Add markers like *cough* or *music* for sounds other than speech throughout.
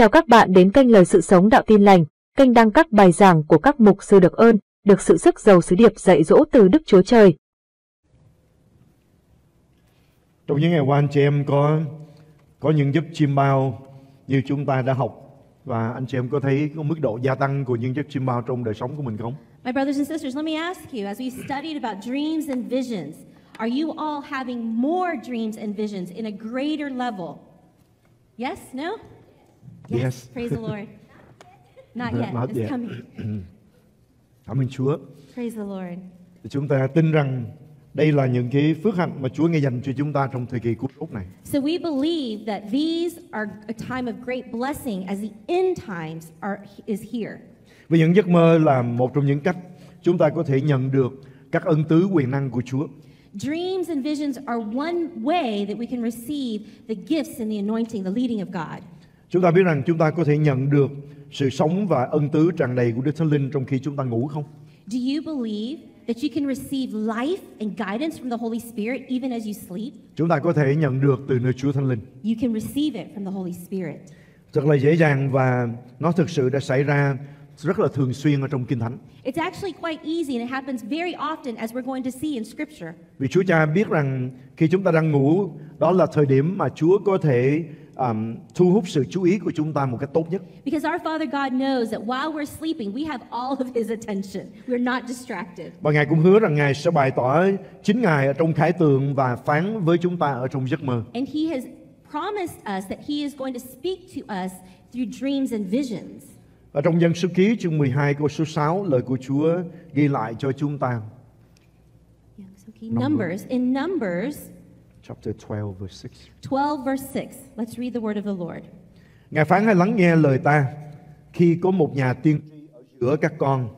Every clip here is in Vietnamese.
Chào các bạn đến kênh Lời Sự Sống Đạo Tin Lành, kênh đăng các bài giảng của các mục sư được ơn, được sự sức giàu sứ điệp dạy dỗ từ Đức Chúa Trời. Trong những ngày qua anh chị em có có những giấc chiêm bao như chúng ta đã học và anh chị em có thấy có mức độ gia tăng của những giấc chiêm bao trong đời sống của mình không? My brothers and sisters, let me ask you, as we studied about dreams and visions, are you all having more dreams and visions in a greater level? Yes? No? Yes. Praise the Lord. Not yet. not it's yet. coming. *clears throat* Cảm ơn Chúa. Praise the Lord. Chúng ta tin rằng đây là những cái phước hạnh mà Chúa nghe dành cho chúng ta trong thời kỳ cuối rốt này. So we believe that these are a time of great blessing as the end times are, is here. Vì những giấc mơ là một trong những cách chúng ta có thể nhận được các ân tứ quyền năng của Chúa. Dreams and visions are one way that we can receive the gifts and the anointing, the leading of God. Chúng ta biết rằng chúng ta có thể nhận được sự sống và ân tứ tràn đầy của Đức Thánh Linh trong khi chúng ta ngủ không? Do you believe that you can receive life and guidance from the Holy Spirit even as you sleep? Chúng ta có thể nhận được từ nơi Chúa Thánh Linh. You can receive it from the Holy Spirit. Thật là dễ dàng và nó thực sự đã xảy ra rất là thường xuyên ở trong Kinh Thánh. It's actually quite easy and it happens very often as we're going to see in Scripture. Vì Chúa Cha biết rằng khi chúng ta đang ngủ, đó là thời điểm mà Chúa có thể um, thu hút sự chú ý của chúng ta một cách tốt nhất. Because our Father God knows that while we're sleeping, we have all of His attention. We're not distracted. Và Ngài cũng hứa rằng Ngài sẽ bày tỏ chính Ngài ở trong khải tượng và phán với chúng ta ở trong giấc mơ. And He has promised us that He is going to speak to us through dreams and visions. Ở trong dân số ký chương 12 câu số 6 lời của Chúa ghi lại cho chúng ta Yeah, so okay. Numbers. In Numbers chapter 12 verse 6. 12, verse 6, let's read the word of the Lord. Ngài phán hãy lắng nghe lời ta khi có một nhà tiên tri ở giữa các con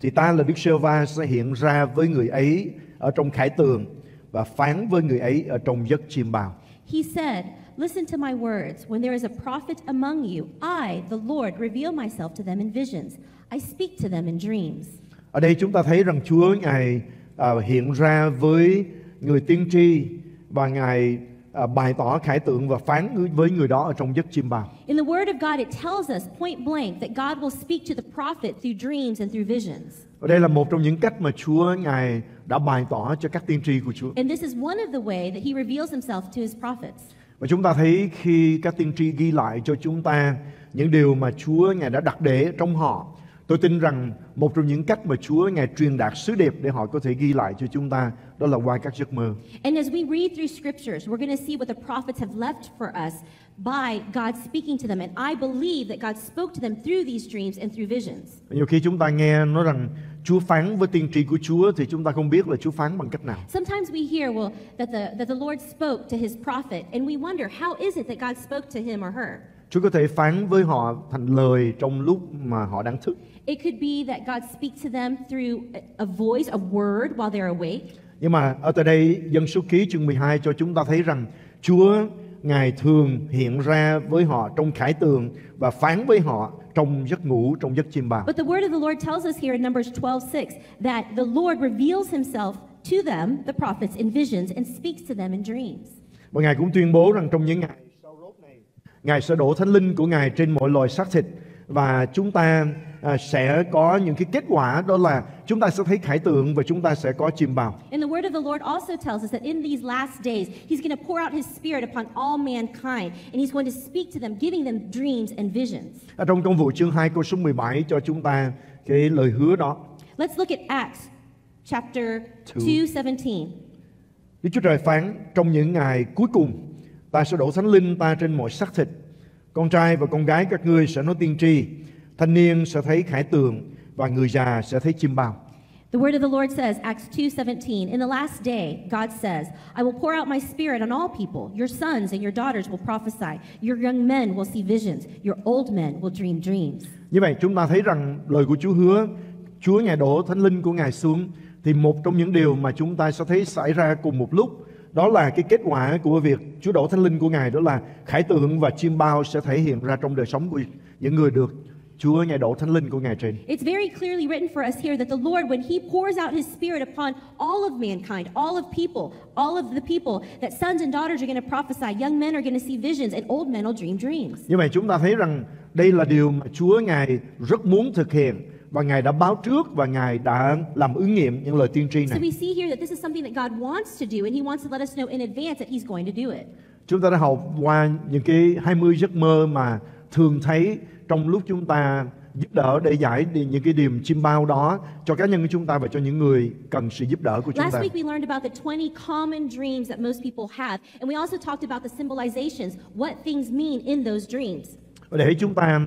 thì ta là Đức Sơ Va sẽ hiện ra với người ấy ở trong khải tường và phán với người ấy ở trong giấc chim bào. He said, Listen to my words. When there is a prophet among you, I, the Lord, reveal myself to them in visions. I speak to them in dreams. Ở đây chúng ta thấy rằng Chúa Ngài à, hiện ra với người tiên tri và Ngài à, bày tỏ khải tượng và phán với người đó ở trong giấc chim bào. In the Word of God, it tells us point blank that God will speak to the prophet through dreams and through visions. Và đây là một trong những cách mà Chúa Ngài đã bày tỏ cho các tiên tri của Chúa. And this is one of the way that He reveals Himself to His prophets. Và chúng ta thấy khi các tiên tri ghi lại cho chúng ta những điều mà Chúa Ngài đã đặt để trong họ. Tôi tin rằng một trong những cách mà Chúa Ngài truyền đạt sứ điệp để họ có thể ghi lại cho chúng ta đó là qua các giấc mơ. And as we read through scriptures, we're going to see what the prophets have left for us by God speaking to them. And I believe that God spoke to them through these dreams and through visions. Nhiều khi chúng ta nghe nói rằng Chúa phán với tiên tri của Chúa thì chúng ta không biết là Chúa phán bằng cách nào. Sometimes we hear, well, that the, that the Lord spoke to his prophet, and we wonder, how is it that God spoke to him or her? Chúa có thể phán với họ thành lời trong lúc mà họ đang thức. It could be that God speaks to them through a, voice, a word while they're awake. Nhưng mà ở tại đây dân số ký chương 12 cho chúng ta thấy rằng Chúa Ngài thường hiện ra với họ trong khải tường và phán với họ trong giấc ngủ, trong giấc chim bào. But the word of the Lord tells us here in Numbers 12 6 that the Lord reveals himself to them, the prophets, in visions and speaks to them in dreams. Và Ngài cũng tuyên bố rằng trong những ngày sau rốt này, Ngài sẽ đổ thánh linh của Ngài trên mọi loài xác thịt và chúng ta à, sẽ có những cái kết quả đó là chúng ta sẽ thấy khải tượng và chúng ta sẽ có chim bào. And the word of the Lord also tells us that in these last days, He's going to pour out His Spirit upon all mankind, and He's going to speak to them, giving them dreams and visions. Ở trong công vụ chương 2 câu số 17 cho chúng ta cái lời hứa đó. Let's look at Acts chapter Two. 2 17. Đức Chúa Trời phán trong những ngày cuối cùng ta sẽ đổ thánh linh ta trên mọi xác thịt. Con trai và con gái các ngươi sẽ nói tiên tri. Thanh niên sẽ thấy khải tượng và người già sẽ thấy chim bào. The word of the Lord says, Acts 2:17, in the last day, God says, I will pour out my spirit on all people. Your sons and your daughters will prophesy. Your young men will see visions. Your old men will dream dreams. Như vậy chúng ta thấy rằng lời của Chúa hứa Chúa Ngài đổ thánh linh của Ngài xuống thì một trong những điều mà chúng ta sẽ thấy xảy ra cùng một lúc đó là cái kết quả của việc Chúa đổ thánh linh của Ngài đó là khải tượng và chim bao sẽ thể hiện ra trong đời sống của những người được Chúa Ngài đổ thánh linh của Ngài trên. It's very clearly written for us here that the Lord, when He pours out His Spirit upon all of mankind, all of people, all of the people, that sons and daughters are going to prophesy, young men are going to see visions, and old men will dream dreams. Như vậy chúng ta thấy rằng đây là điều mà Chúa Ngài rất muốn thực hiện và Ngài đã báo trước và Ngài đã làm ứng nghiệm những lời tiên tri So này. we see here that this is something that God wants to do, and He wants to let us know in advance that He's going to do it. Chúng ta đã học qua những cái 20 giấc mơ mà thường thấy trong lúc chúng ta giúp đỡ để giải đi những cái điểm chim bao đó cho cá nhân của chúng ta và cho những người cần sự giúp đỡ của chúng Last ta. week we learned about the 20 common dreams that most people have, and we also talked about the symbolizations, what things mean in those dreams. Để chúng ta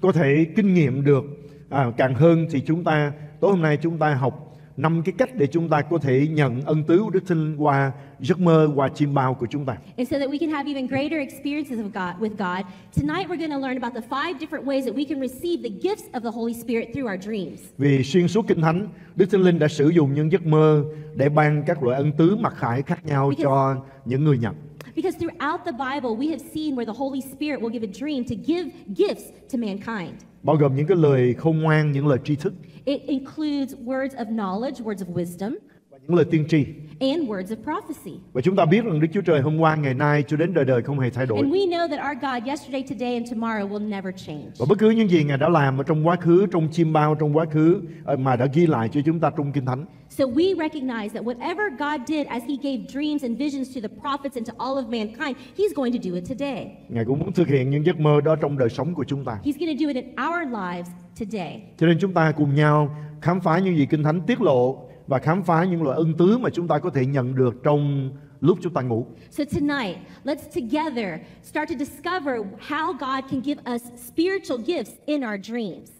có thể kinh nghiệm được à, càng hơn thì chúng ta tối hôm nay chúng ta học năm cái cách để chúng ta có thể nhận ân tứ của Đức Thánh Linh qua giấc mơ qua chim bao của chúng ta. And so that we can have even greater experiences of God with God, tonight we're going to learn about the five different ways that we can receive the gifts of the Holy Spirit through our dreams. Vì xuyên suốt kinh thánh, Đức Thánh Linh đã sử dụng những giấc mơ để ban các loại ân tứ mặc khải khác nhau Because- cho những người nhận. Because throughout the Bible, we have seen where the Holy Spirit will give a dream to give gifts to mankind. bao gồm những cái lời khôn ngoan, những lời tri thức It includes words of knowledge, words of wisdom, và những lời tiên tri. and words of prophecy. Và chúng ta biết rằng Đức Chúa Trời hôm qua, ngày nay cho đến đời đời không hề thay đổi. And we know that our God, yesterday, today, and tomorrow, will never change. Và bất cứ những gì Ngài đã làm ở trong quá khứ, trong chim bao, trong quá khứ ờ, mà đã ghi lại cho chúng ta trong Kinh Thánh. So we recognize that whatever God did as He gave dreams and visions to the prophets and to all of mankind, He's going to do it today. Ngài cũng muốn thực hiện những giấc mơ đó trong đời sống của chúng ta. He's going to do it in our lives today. Cho nên chúng ta cùng nhau khám phá những gì Kinh Thánh tiết lộ và khám phá những loại ân tứ mà chúng ta có thể nhận được trong lúc chúng ta ngủ. So tonight, let's together start to discover how God can give us spiritual gifts in our dreams.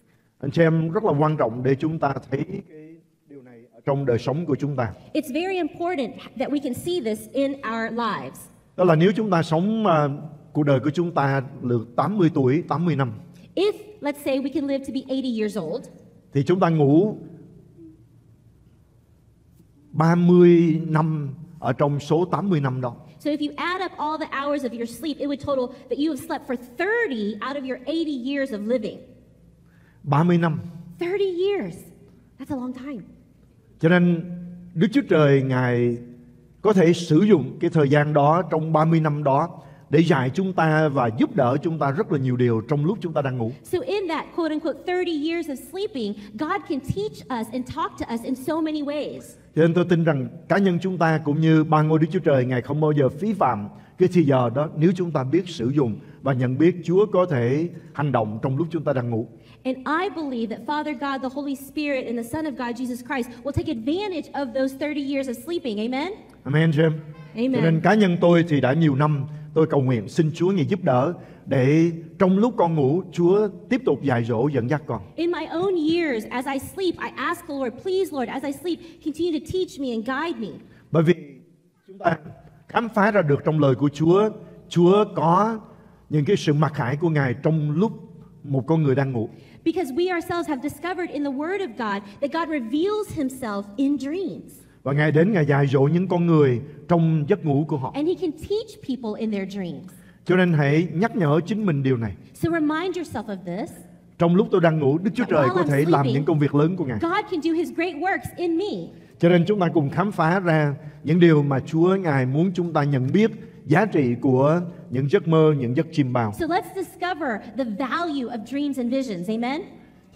Anh chị em rất là quan trọng để chúng ta thấy cái điều này ở trong đời sống của chúng ta. It's very important that we can see this in our lives. Đó là nếu chúng ta sống à, cuộc đời của chúng ta được 80 tuổi, 80 năm If, let's say, we can live to be 80 years old, thì chúng ta ngủ 30 năm ở trong số 80 năm đó. so if you add up all the hours of your sleep, it would total that you have slept for 30 out of your 80 years of living. 30 năm. 30 years. That's a long time. Cho nên Đức Chúa Trời Ngài có thể sử dụng cái thời gian đó trong 30 năm đó để dạy chúng ta và giúp đỡ chúng ta rất là nhiều điều trong lúc chúng ta đang ngủ. So, in that quote unquote 30 years of sleeping, God can teach us and talk to us in so many ways. Cho nên tôi tin rằng cá nhân chúng ta cũng như ba ngôi Đức Chúa Trời Ngài không bao giờ phí phạm cái thời giờ đó nếu chúng ta biết sử dụng và nhận biết Chúa có thể hành động trong lúc chúng ta đang ngủ. And I believe that Father God, the Holy Spirit, and the Son of God, Jesus Christ, will take advantage of those 30 years of sleeping. Amen? Amen em. Amen. Cho nên cá nhân tôi thì đã nhiều năm tôi cầu nguyện xin Chúa Ngài giúp đỡ để trong lúc con ngủ Chúa tiếp tục dạy dỗ dẫn dắt con. In my own years, as I sleep, I ask the Lord, please, Lord, as I sleep, continue to teach me and guide me. Bởi vì chúng ta khám phá ra được trong lời của Chúa, Chúa có những cái sự mặc khải của Ngài trong lúc một con người đang ngủ. Because we ourselves have discovered in the Word of God that God reveals Himself in dreams. Và Ngài đến Ngài dạy dỗ những con người trong giấc ngủ của họ. And He can teach people in their dreams. Cho nên hãy nhắc nhở chính mình điều này. So remind yourself of this. Trong lúc tôi đang ngủ, Đức Chúa Trời có thể làm những công việc lớn của Ngài. God can do His great works in me. Cho nên chúng ta cùng khám phá ra những điều mà Chúa Ngài muốn chúng ta nhận biết giá trị của những giấc mơ, những giấc chim bao. So let's discover the value of dreams and visions. Amen?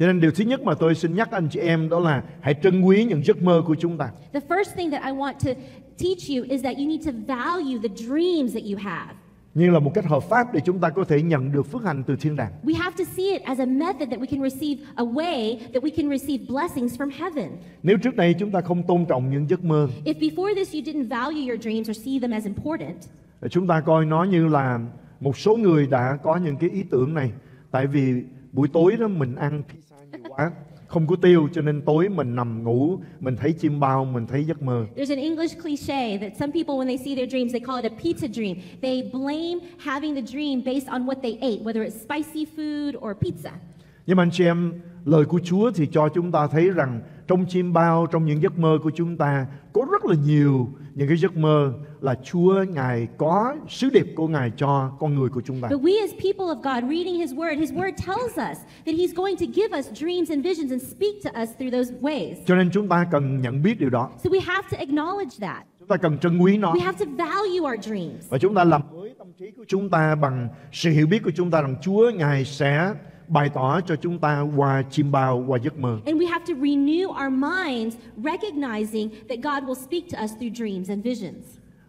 Cho nên điều thứ nhất mà tôi xin nhắc anh chị em đó là hãy trân quý những giấc mơ của chúng ta. The first thing that I want to teach you is that you need to value the dreams that you have. Như là một cách hợp pháp để chúng ta có thể nhận được phước hạnh từ thiên đàng. We have to see it as a method that we can receive, a way that we can receive blessings from heaven. Nếu trước đây chúng ta không tôn trọng những giấc mơ, If before this you didn't value your dreams or see them as important, chúng ta coi nó như là một số người đã có những cái ý tưởng này. Tại vì buổi tối đó mình ăn pizza quá, không có tiêu cho nên tối mình nằm ngủ, mình thấy chim bao, mình thấy giấc mơ. there's an English cliche that some people, when they see their dreams, they call it a pizza dream. They blame having the dream based on what they ate, whether it's spicy food or pizza. Nhưng mà anh chị em, lời của Chúa thì cho chúng ta thấy rằng trong chim bao, trong những giấc mơ của chúng ta có rất là nhiều những cái giấc mơ là Chúa Ngài có sứ điệp của Ngài cho con người của chúng ta. But we, as people of God, reading His Word, His Word tells us that He's going to give us dreams and visions and speak to us through those ways. Cho nên chúng ta cần nhận biết điều đó. So we have to acknowledge that. Chúng ta cần trân quý nó. We have to value our dreams. Và chúng ta làm với tâm trí của chúng ta bằng sự hiểu biết của chúng ta rằng Chúa Ngài sẽ bày tỏ cho chúng ta qua chim bao, qua giấc mơ. And we have to renew our minds, recognizing that God will speak to us through dreams and visions.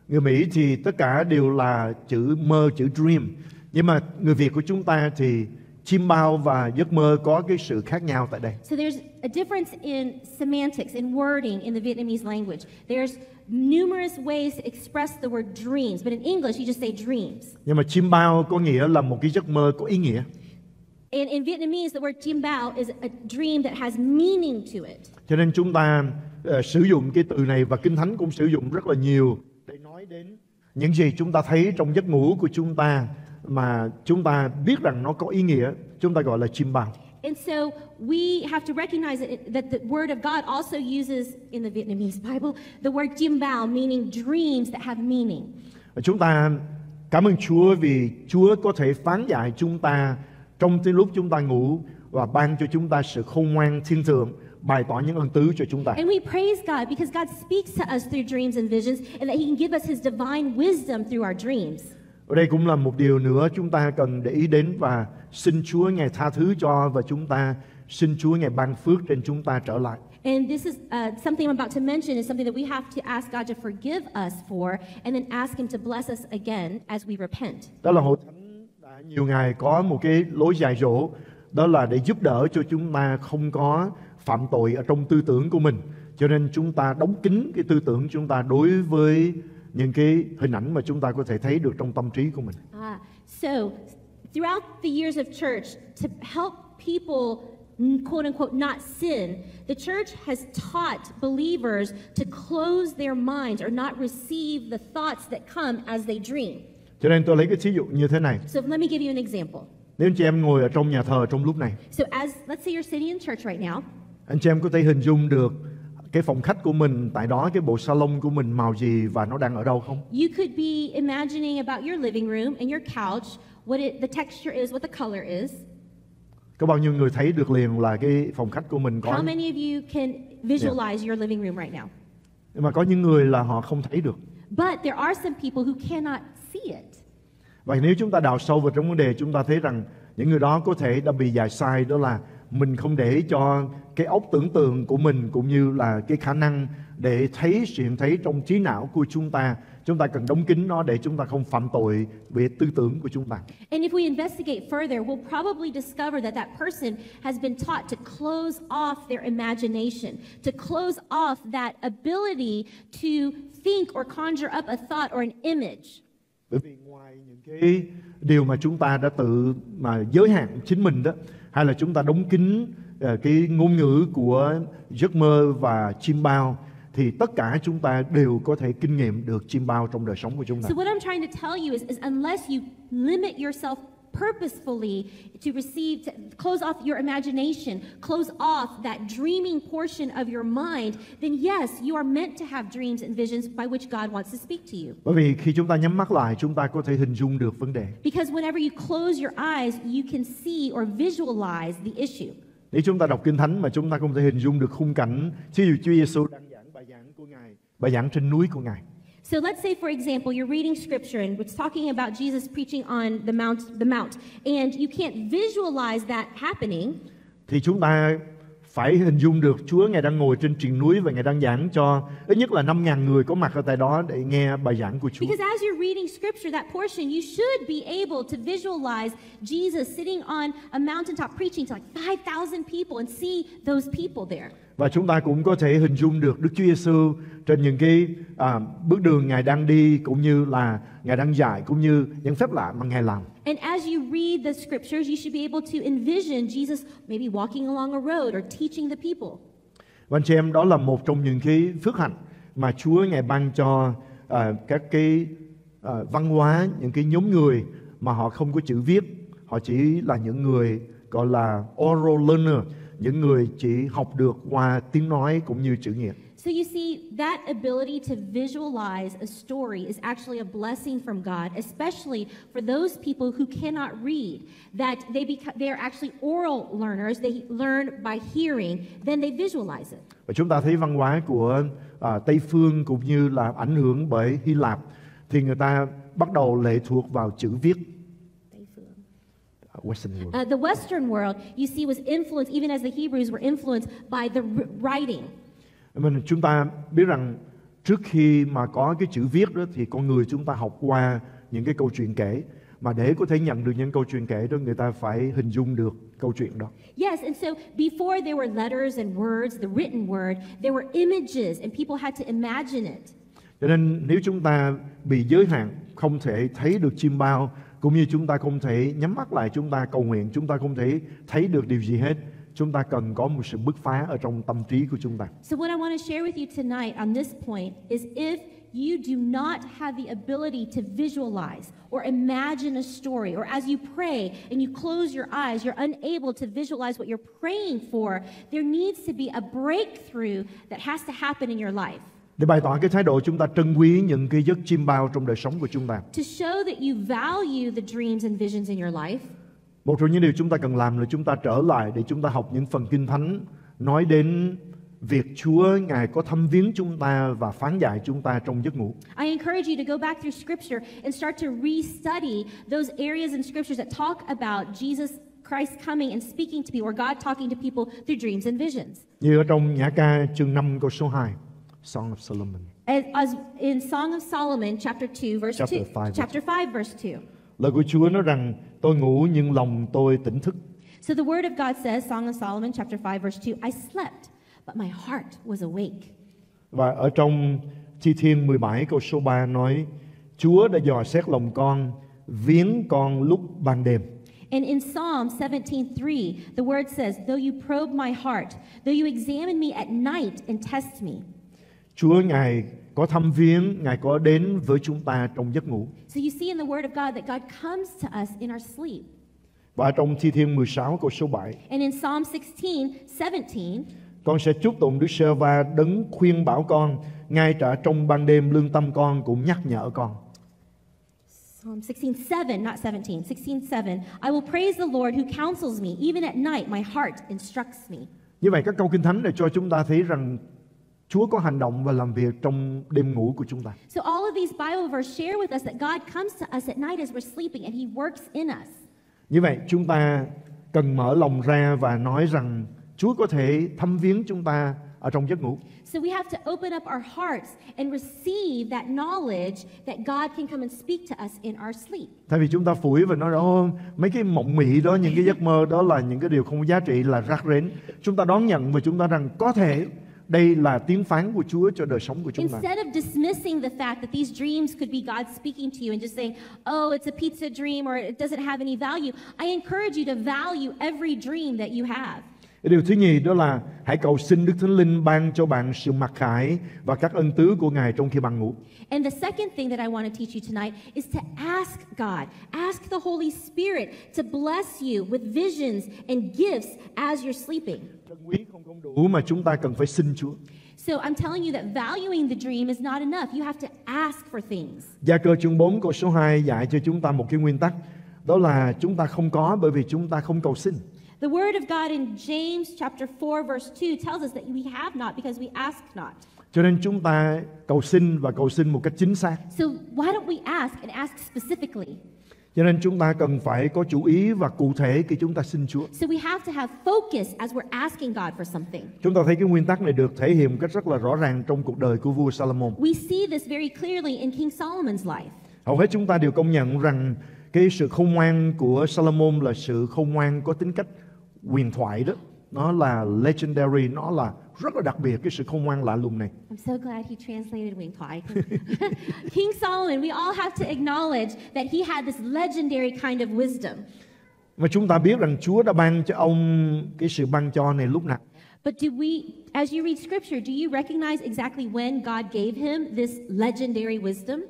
Người Mỹ thì tất cả đều là chữ mơ, chữ dream. Nhưng mà người Việt của chúng ta thì chim bao và giấc mơ có cái sự khác nhau tại đây. So there's a difference in semantics, in wording in the Vietnamese language. There's numerous ways to express the word dreams, but in English you just say dreams. Nhưng mà chim bao có nghĩa là một cái giấc mơ có ý nghĩa. And in Vietnamese, the word chim bao is a dream that has meaning to it. Cho nên chúng ta ờ, sử dụng cái từ này và Kinh Thánh cũng sử dụng rất là nhiều để nói đến những gì chúng ta thấy trong giấc ngủ của chúng ta mà chúng ta biết rằng nó có ý nghĩa, chúng ta gọi là chim bao. And so we have to recognize that, the word of God also uses in the Vietnamese Bible the word chim bao, meaning dreams that have meaning. Chúng ta cảm ơn Chúa vì Chúa có thể phán dạy chúng ta trong cái lúc chúng ta ngủ và ban cho chúng ta sự khôn ngoan thiên thượng, bày tỏ những ân tứ cho chúng ta. And we praise God because God speaks to us through dreams and visions, and that He can give us His divine wisdom through our dreams. Ở đây cũng là một điều nữa chúng ta cần để ý đến và xin Chúa Ngài tha thứ cho và chúng ta xin Chúa Ngài ban phước trên chúng ta trở lại. And this is uh, something I'm about to mention is something that we have to ask God to forgive us for, and then ask Him to bless us again as we repent. Đó là hội thánh nhiều ngày có một cái lối dạy dỗ đó là để giúp đỡ cho chúng ta không có phạm tội ở trong tư tưởng của mình. Cho nên chúng ta đóng kín cái tư tưởng chúng ta đối với những cái hình ảnh mà chúng ta có thể thấy được trong tâm trí của mình. Uh, so throughout the years of church, to help people quote unquote not sin, the church has taught believers to close their minds or not receive the thoughts that come as they dream. Cho nên tôi lấy cái thí dụ như thế này. So let me give you an example. Nếu anh chị em ngồi ở trong nhà thờ trong lúc này, So as let's say you're sitting in church right now, anh chị em có thể hình dung được cái phòng khách của mình tại đó cái bộ salon của mình màu gì và nó đang ở đâu không? you could be imagining about your living room and your couch, what it, the texture is, what the color is. Có bao nhiêu người thấy được liền là cái phòng khách của mình có How many of you can visualize your living room right now? nhưng mà có những người là họ không thấy được. But there are some people who cannot see it. Và nếu chúng ta đào sâu vào trong vấn đề chúng ta thấy rằng những người đó có thể đã bị dạy sai đó là mình không để cho cái óc tưởng tượng của mình cũng như là cái khả năng để thấy hiện thấy trong trí não của chúng ta chúng ta cần đóng kín nó để chúng ta không phạm tội về tư tưởng của chúng ta And if we investigate further, we'll probably discover that that person has been taught to close off their imagination, to close off that ability to think or conjure up a thought or an image bởi vì ngoài những cái điều mà chúng ta đã tự mà giới hạn chính mình đó hay là chúng ta đóng kín ờ, cái ngôn ngữ của giấc mơ và chim bao thì tất cả chúng ta đều có thể kinh nghiệm được chim bao trong đời sống của chúng ta. So, what I'm trying to tell you is, is unless you limit yourself purposefully to receive, to close off your imagination, close off that dreaming portion of your mind, then yes, you are meant to have dreams and visions by which God wants to speak to you. Bởi vì khi chúng ta nhắm mắt lại, chúng ta có thể hình dung được vấn đề. Because whenever you close your eyes, you can see or visualize the issue. Nếu chúng ta đọc Kinh Thánh mà chúng ta không thể hình dung được khung cảnh, ví dụ Chúa Giêsu đang giảng bài giảng của Ngài, bài giảng trên núi của Ngài. So let's say, for example, you're reading scripture and it's talking about Jesus preaching on the mount, the mount, and you can't visualize that happening. Thì chúng ta phải hình dung được Chúa Ngài đang ngồi trên triền núi và Ngài đang giảng cho ít nhất là 5.000 người có mặt ở tại đó để nghe bài giảng của Chúa. Because as you're reading scripture, that portion, you should be able to visualize Jesus sitting on a mountaintop preaching to like 5,000 people and see those people there. Và chúng ta cũng có thể hình dung được Đức Chúa Giêsu trên những cái à, bước đường Ngài đang đi cũng như là Ngài đang dạy cũng như những phép lạ mà Ngài làm. And as you read the scriptures, you should be able to envision Jesus maybe walking along a road or teaching the people. Và anh chị em đó là một trong những cái phước hạnh mà Chúa ngài ban cho à, các cái à, văn hóa những cái nhóm người mà họ không có chữ viết, họ chỉ là những người gọi là oral learner, những người chỉ học được qua tiếng nói cũng như chữ nghĩa. So you see, that ability to visualize a story is actually a blessing from God, especially for those people who cannot read. That they become, they are actually oral learners. They learn by hearing, then they visualize it. Và chúng ta thấy văn hóa của à, Tây phương cũng như là ảnh hưởng bởi Hy Lạp thì người ta bắt đầu lệ thuộc vào chữ viết Western world. Uh, the Western world, you see, was influenced, even as the Hebrews were influenced by the writing. Mình chúng ta biết rằng trước khi mà có cái chữ viết đó thì con người chúng ta học qua những cái câu chuyện kể mà để có thể nhận được những câu chuyện kể đó người ta phải hình dung được câu chuyện đó. Yes, and so before there were letters and words, the written word, there were images, and people had to imagine it. Cho nên nếu chúng ta bị giới hạn không thể thấy được chim bao cũng như chúng ta không thể nhắm mắt lại chúng ta cầu nguyện chúng ta không thể thấy được điều gì hết chúng ta cần có một sự bứt phá ở trong tâm trí của chúng ta So, what I want to share with you tonight on this point is if you do not have the ability to visualize or imagine a story, or as you pray and you close your eyes, you're unable to visualize what you're praying for, there needs to be a breakthrough that has to happen in your life. Để bày tỏ cái thái độ chúng ta trân quý những cái giấc chim bao trong đời sống của chúng ta. To show that you value the dreams and visions in your life, một trong những điều chúng ta cần làm là chúng ta trở lại để chúng ta học những phần kinh thánh nói đến việc Chúa ngài có thăm viếng chúng ta và phán dạy chúng ta trong giấc ngủ. I encourage you to go back through Scripture and start to restudy those areas in Scriptures that talk about Jesus Christ coming and speaking to people, or God talking to people through dreams and visions. như ở trong nhã ca chương 5 câu số 2 Song of Solomon As, as in Song of Solomon, chapter 2, verse Chapter 2. five, verse chapter 5, verse 2. Lời của Chúa nói rằng tôi ngủ nhưng lòng tôi tỉnh thức. So the word of God says, Song of Solomon, chapter 5, verse 2, I slept, but my heart was awake. Và ở trong Thi Thiên 17 câu số 3 nói Chúa đã dò xét lòng con, viếng con lúc ban đêm. And in Psalm 17:3, the word says, "Though you probe my heart, though you examine me at night and test me." Chúa Ngài có thăm viếng, Ngài có đến với chúng ta trong giấc ngủ. So you see in the word of God that God comes to us in our sleep. Và trong Thi Thiên 16 câu số 7 And in Psalm 16, 17, Con sẽ chúc tụng Đức Sơ Va đấng khuyên bảo con Ngay cả trong ban đêm lương tâm con cũng nhắc nhở con Psalm 16, 7, not 17, 16, 7, I will praise the Lord who counsels me. Even at night, my heart instructs me. Như vậy các câu kinh thánh để cho chúng ta thấy rằng Chúa có hành động và làm việc trong đêm ngủ của chúng ta. So all of these Bible verses share with us that God comes to us at night as we're sleeping and he works in us. Như vậy chúng ta cần mở lòng ra và nói rằng Chúa có thể thăm viếng chúng ta ở trong giấc ngủ. So we have to open up our hearts and receive that knowledge that God can come and speak to us in our sleep. Thay vì chúng ta phủi và nói ô mấy cái mộng mị đó, những cái giấc mơ đó là những cái điều không có giá trị là rác rến. Chúng ta đón nhận và chúng ta rằng có thể đây là tiếng phán của Chúa cho đời sống của chúng ta. Instead of dismissing the fact that these dreams could be God speaking to you and just saying, oh, it's a pizza dream or it doesn't have any value, I encourage you to value every dream that you have. Điều thứ nhì đó là hãy cầu xin Đức Thánh Linh ban cho bạn sự mặc khải và các ân tứ của Ngài trong khi bạn ngủ. And the second thing that I want to teach you tonight is to ask God, ask the Holy Spirit to bless you with visions and gifts as you're sleeping. Trân quý không không đủ mà chúng ta cần phải xin Chúa. So I'm telling you that valuing the dream is not enough. You have to ask for things. Gia cơ chương 4 câu số 2 dạy cho chúng ta một cái nguyên tắc đó là chúng ta không có bởi vì chúng ta không cầu xin. The word of God in James chapter 4 verse 2 tells us that we have not because we ask not. Cho nên chúng ta cầu xin và cầu xin một cách chính xác. So why don't we ask and ask specifically? Cho nên chúng ta cần phải có chủ ý và cụ thể khi chúng ta xin Chúa. So we have to have focus as we're asking God for something. Chúng ta thấy cái nguyên tắc này được thể hiện một cách rất là rõ ràng trong cuộc đời của vua Salomon. We see this very clearly in King Solomon's life. Hầu hết chúng ta đều công nhận rằng cái sự khôn ngoan của Salomon là sự khôn ngoan có tính cách huyền thoại đó. Nó là legendary, nó là rất là đặc biệt cái sự khôn ngoan lạ lùng này. I'm so glad he translated Wing Thai. *laughs* King Solomon, we all have to acknowledge that he had this legendary kind of wisdom. Và chúng ta biết rằng Chúa đã ban cho ông cái sự ban cho này lúc nào. But do we, as you read scripture, do you recognize exactly when God gave him this legendary wisdom?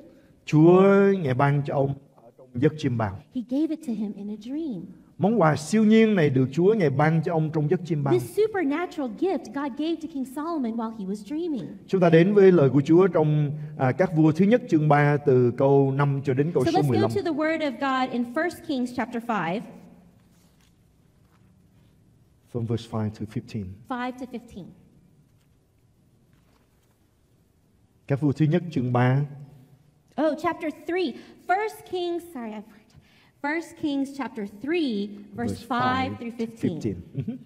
Chúa ngài ban cho ông ở trong giấc chim bao. He gave it to him in a dream. Món quà siêu nhiên này được Chúa ngài ban cho ông trong giấc chim bao. This supernatural gift God gave to King Solomon while he was dreaming. Chúng ta đến với lời của Chúa trong à, các vua thứ nhất chương 3 từ câu 5 cho đến câu So số let's go 15. to the word of God in 1 Kings chapter 5, From verse 5 to 15. 5 to 15. Các vua thứ nhất chương 3 Oh, chapter 3. 1 Kings, sorry, I've 1 Kings chapter 3, verse, 5 through 15. Mhm.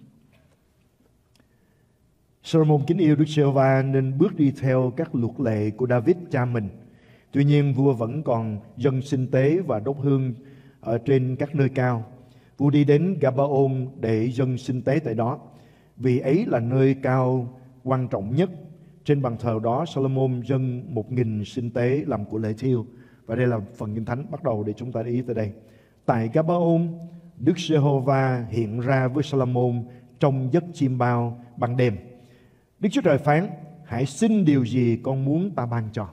Solomon kính yêu Đức giê nên bước đi theo các luật lệ của David cha mình. Tuy nhiên vua vẫn còn dân sinh tế và đốt hương ở trên các nơi cao. Vua đi đến Gabaon để dân sinh tế tại đó, vì ấy là nơi cao quan trọng nhất. Trên bàn thờ đó, Solomon dâng một nghìn sinh tế làm của lễ thiêu. Và đây là phần kinh thánh bắt đầu để chúng ta để ý tới đây. Tại Gabaon, Đức Giê-hô-va hiện ra với Salomon trong giấc chim bao ban đêm. Đức Chúa Trời phán, hãy xin điều gì con muốn ta ban cho.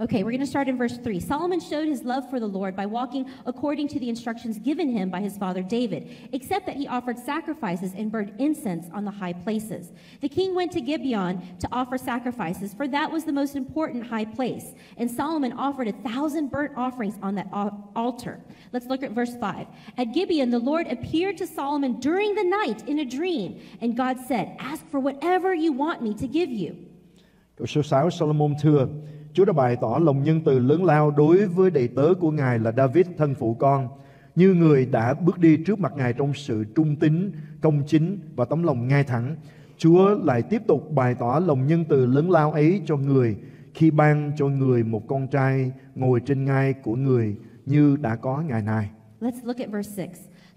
Okay, we're going to start in verse 3. Solomon showed his love for the Lord by walking according to the instructions given him by his father David, except that he offered sacrifices and burned incense on the high places. The king went to Gibeon to offer sacrifices, for that was the most important high place. And Solomon offered a thousand burnt offerings on that altar. Let's look at verse 5. At Gibeon, the Lord appeared to Solomon during the night in a dream, and God said, Ask for whatever you want me to give you. Chúa đã bày tỏ lòng nhân từ lớn lao đối với đầy tớ của Ngài là David thân phụ con như người đã bước đi trước mặt Ngài trong sự trung tín, công chính và tấm lòng ngay thẳng. Chúa lại tiếp tục bày tỏ lòng nhân từ lớn lao ấy cho người khi ban cho người một con trai ngồi trên ngai của người như đã có ngày này. Let's look at verse 6.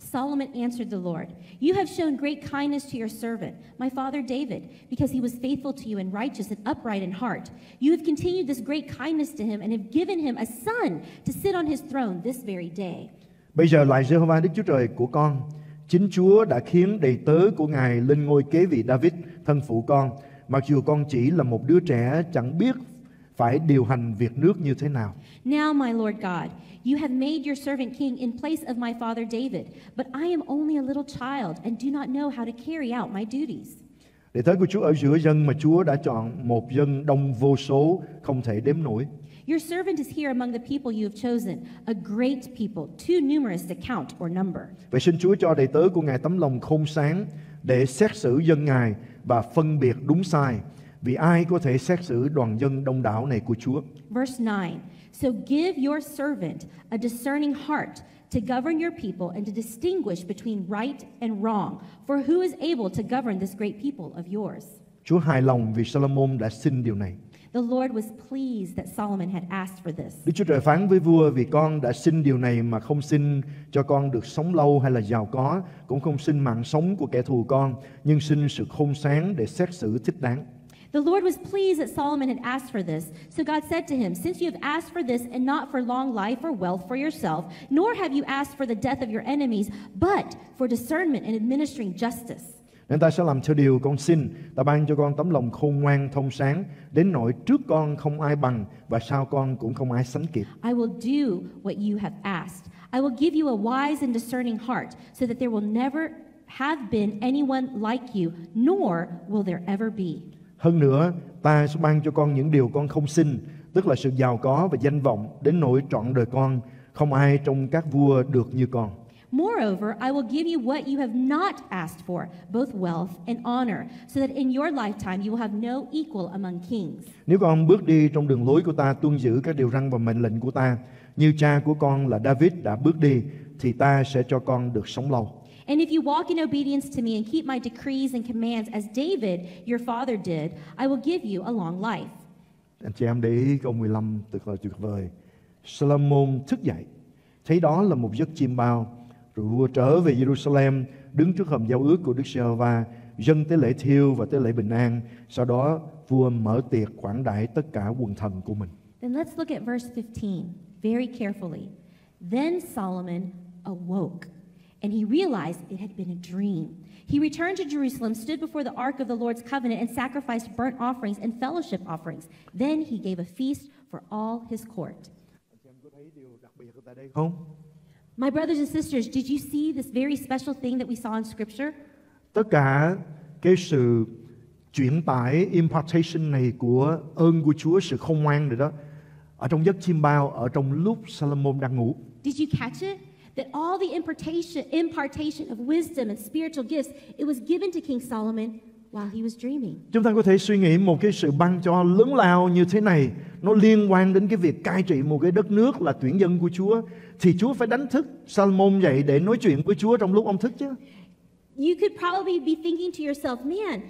Solomon answered the Lord, You have shown great kindness to your servant, my father David, because he was faithful to you and righteous and upright in heart. You have continued this great kindness to him and have given him a son to sit on his throne this very day. Bây giờ lại Jehovah Đức Chúa Trời của con, chính Chúa đã khiến đầy tớ của Ngài lên ngôi kế vị David, thân phụ con, mặc dù con chỉ là một đứa trẻ chẳng biết phải điều hành việc nước như thế nào. Now, my Lord God, you have made your servant king in place of my father David, but I am only a little child and do not know how to carry out my duties. Để tớ của Chúa ở giữa dân mà Chúa đã chọn một dân đông vô số không thể đếm nổi. Your servant is here among the people you have chosen, a great people, too numerous to count or number. Vậy xin Chúa cho đầy tớ của Ngài tấm lòng khôn sáng để xét xử dân Ngài và phân biệt đúng sai. Vì ai có thể xét xử đoàn dân đông đảo này của Chúa? Verse 9 So give your servant a discerning heart to govern your people and to distinguish between right and wrong. For who is able to govern this great people of yours? Chúa hài lòng vì Solomon đã xin điều này. The Lord was pleased that Solomon had asked for this. Đức Chúa Trời phán với vua vì con đã xin điều này mà không xin cho con được sống lâu hay là giàu có, cũng không xin mạng sống của kẻ thù con, nhưng xin sự khôn sáng để xét xử thích đáng. The Lord was pleased that Solomon had asked for this. So God said to him, Since you have asked for this and not for long life or wealth for yourself, nor have you asked for the death of your enemies, but for discernment and administering justice. Nên ta sẽ làm theo điều con xin, ta ban cho con tấm lòng khôn ngoan thông sáng, đến nỗi trước con không ai bằng và sau con cũng không ai sánh kịp. I will do what you have asked. I will give you a wise and discerning heart, so that there will never have been anyone like you, nor will there ever be. Hơn nữa, ta sẽ ban cho con những điều con không xin, tức là sự giàu có và danh vọng đến nỗi trọn đời con, không ai trong các vua được như con. Moreover, I will give you what you have not asked for, both wealth and honor, so that in your lifetime you will have no equal among kings. Nếu con bước đi trong đường lối của ta, tuân giữ các điều răn và mệnh lệnh của ta, như cha của con là David đã bước đi, thì ta sẽ cho con được sống lâu. And if you walk in obedience to me and keep my decrees and commands as David, your father, did, I will give you a long life. Anh chị em để ý câu 15 tuyệt vời tuyệt vời. Solomon thức dậy, thấy đó là một giấc chim bao, rồi vua trở về Jerusalem, đứng trước hầm giao ước của Đức Giê-hô-va, dâng tế lễ thiêu và tế lễ bình an. Sau đó vua mở tiệc khoản đãi tất cả quần thần của mình. Then let's look at verse 15 very carefully. Then Solomon awoke, and he realized it had been a dream. He returned to Jerusalem, stood before the ark of the Lord's covenant, and sacrificed burnt offerings and fellowship offerings. Then he gave a feast for all his court. My brothers and sisters, did you see this very special thing that we saw in Scripture? Tất cả cái sự chuyển tải impartation này của ơn của Chúa, sự không ngoan này đó, ở trong giấc chim bao, ở trong lúc Solomon đang ngủ. Did you catch it? That all the impartation, impartation of wisdom and spiritual gifts, it was given to King Solomon while he was dreaming. Chúng ta có thể suy nghĩ một cái sự ban cho lớn lao như thế này nó liên quan đến cái việc cai trị một cái đất nước là tuyển dân của Chúa thì Chúa phải đánh thức Salmon dậy để nói chuyện với Chúa trong lúc ông thức chứ. You could probably be thinking to yourself, man,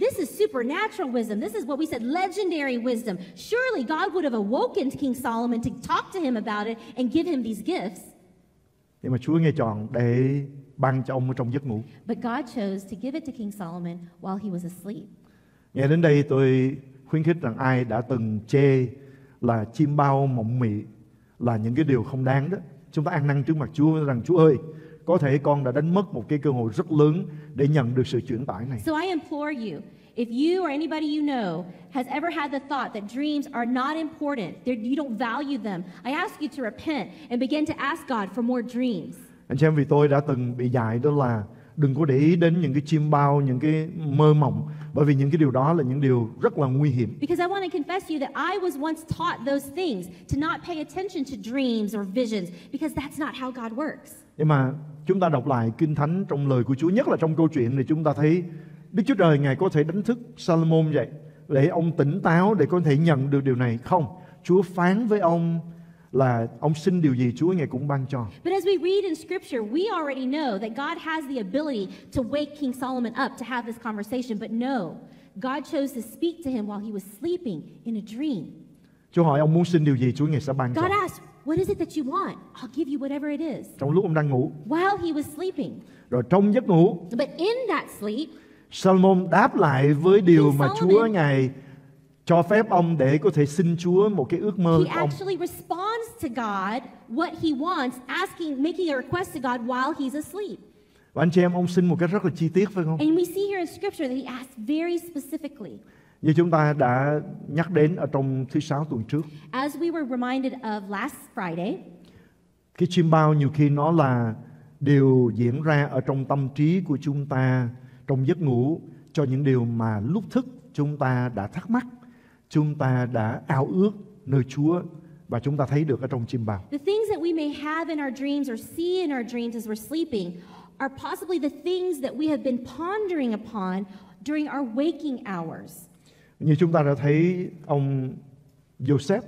this is supernatural wisdom. This is what we said, legendary wisdom. Surely God would have awoken King Solomon to talk to him about it and give him these gifts. Nhưng mà Chúa nghe chọn để ban cho ông trong giấc ngủ. But God chose to give it to King Solomon while he was asleep. Nghe đến đây tôi khuyến khích rằng ai đã từng chê là chim bao mộng mị là những cái điều không đáng đó. Chúng ta ăn năn trước mặt Chúa rằng Chúa ơi, có thể con đã đánh mất một cái cơ hội rất lớn để nhận được sự chuyển tải này. So I implore you, if you or anybody you know has ever had the thought that dreams are not important, you don't value them, I ask you to repent and begin to ask God for more dreams. Anh chị em vì tôi đã từng bị dạy đó là đừng có để ý đến những cái chim bao, những cái mơ mộng bởi vì những cái điều đó là những điều rất là nguy hiểm. Because I want to confess to you that I was once taught those things, to not pay attention to dreams or visions, because that's not how God works. Nhưng mà chúng ta đọc lại Kinh Thánh trong lời của Chúa, nhất là trong câu chuyện này chúng ta thấy Đức Chúa Trời Ngài có thể đánh thức Salomon vậy để ông tỉnh táo để có thể nhận được điều này không? Chúa phán với ông là ông xin điều gì Chúa Ngài cũng ban cho. But as we read in Scripture, we already know that God has the ability to wake King Solomon up to have this conversation. But no, God chose to speak to him while he was sleeping in a dream. Chúa hỏi ông muốn xin điều gì Chúa Ngài sẽ ban God cho. asked, What is it that you want? I'll give you whatever it is. Trong lúc ông đang ngủ, While he was sleeping. rồi trong giấc ngủ, But in that sleep, Salomon đáp lại với điều mà Chúa Ngài cho phép ông để có thể xin Chúa một cái ước mơ he của ông. actually responds to God what he wants, asking, making a request to God while he's asleep. Và anh chị em ông xin một cách rất là chi tiết phải không? And we see here in Scripture that he asked very specifically. Như chúng ta đã nhắc đến ở trong thứ sáu tuần trước. As we were reminded of last Friday, Cái chim bao nhiều khi nó là điều diễn ra ở trong tâm trí của chúng ta trong giấc ngủ cho những điều mà lúc thức chúng ta đã thắc mắc, chúng ta đã ao ước nơi Chúa và chúng ta thấy được ở trong chim bao. the things that we may have in our dreams or see in our dreams as we're sleeping are possibly the things that we have been pondering upon during our waking hours. Như chúng ta đã thấy ông Joseph,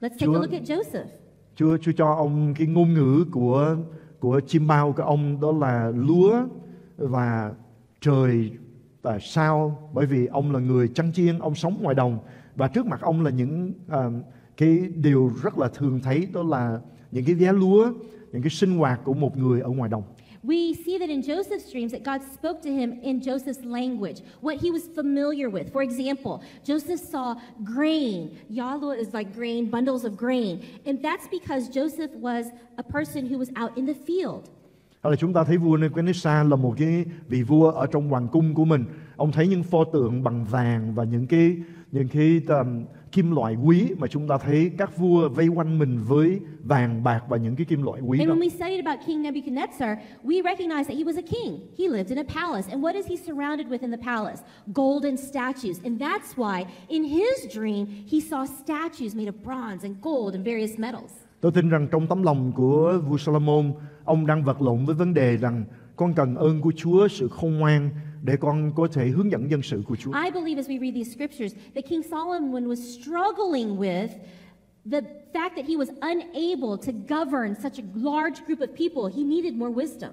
Let's take Chúa- a look at Joseph. Chúa Chúa cho ông cái ngôn ngữ của của chim bao của ông đó là lúa và trời và sao bởi vì ông là người chăn chiên ông sống ngoài đồng và trước mặt ông là những à, cái điều rất là thường thấy đó là những cái vé lúa những cái sinh hoạt của một người ở ngoài đồng We see that in Joseph's dreams that God spoke to him in Joseph's language, what he was familiar with. For example, Joseph saw grain. Yalo is like grain, bundles of grain. And that's because Joseph was a person who was out in the field hay là chúng ta thấy vua Nebuchadnezzar là một cái vị vua ở trong hoàng cung của mình ông thấy những pho tượng bằng vàng và những cái những cái um, kim loại quý mà chúng ta thấy các vua vây quanh mình với vàng bạc và những cái kim loại quý And đó when we studied about King Nebuchadnezzar, we recognized that he was a king. He lived in a palace. And what is he surrounded with in the palace? Golden statues. And that's why in his dream, he saw statues made of bronze and gold and various metals. Tôi tin rằng trong tấm lòng của vua Solomon, ông đang vật lộn với vấn đề rằng con cần ơn của Chúa, sự khôn ngoan để con có thể hướng dẫn dân sự của Chúa. I believe as we read these scriptures that King Solomon was struggling with the fact that he was unable to govern such a large group of people. He needed more wisdom.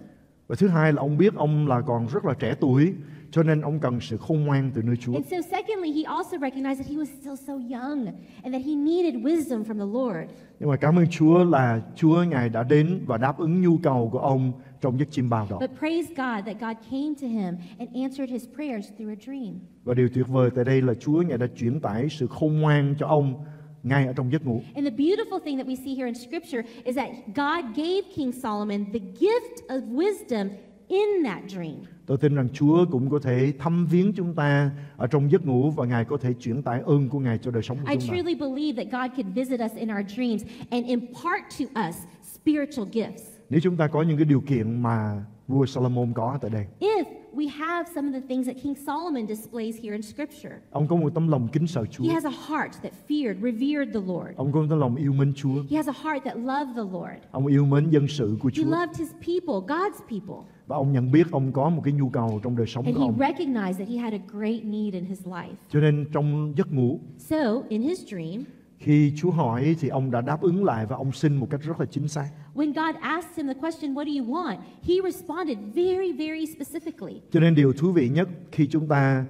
Và thứ hai là ông biết ông là còn rất là trẻ tuổi, cho nên ông cần sự khôn ngoan từ nơi Chúa. And so, secondly, he also recognized that he was still so young and that he needed wisdom from the Lord. Nhưng mà cảm ơn Chúa là Chúa Ngài đã đến và đáp ứng nhu cầu của ông trong giấc chim bao đó. But praise God that God came to him and answered his prayers through a dream. Và điều tuyệt vời tại đây là Chúa Ngài đã chuyển tải sự khôn ngoan cho ông ngay ở trong giấc ngủ. And the beautiful thing that we see here in Scripture is that God gave King Solomon the gift of wisdom in that dream. Tôi tin rằng Chúa cũng có thể thăm viếng chúng ta ở trong giấc ngủ và Ngài có thể chuyển tải ơn của Ngài cho đời sống của I chúng ta. truly believe that God can visit us in our dreams and impart to us spiritual gifts. Nếu chúng ta có những cái điều kiện mà vua Solomon có tại đây. If we have some of the things that King Solomon displays here in Scripture. Ông có một tấm lòng kính sợ Chúa. He has a heart that feared, revered the Lord. Ông có một tấm lòng yêu mến Chúa. He has a heart that loved the Lord. Ông yêu mến dân sự của He Chúa. loved his people, God's people. Và ông nhận biết ông có một cái nhu cầu trong đời sống And của he ông. recognized that he had a great need in his life. Cho nên trong giấc ngủ, So, in his dream, khi Chúa hỏi thì ông đã đáp ứng lại và ông xin một cách rất là chính xác. when God asked him the question, What do you want? he responded very, very specifically. Cho nên điều thú vị nhất khi chúng ta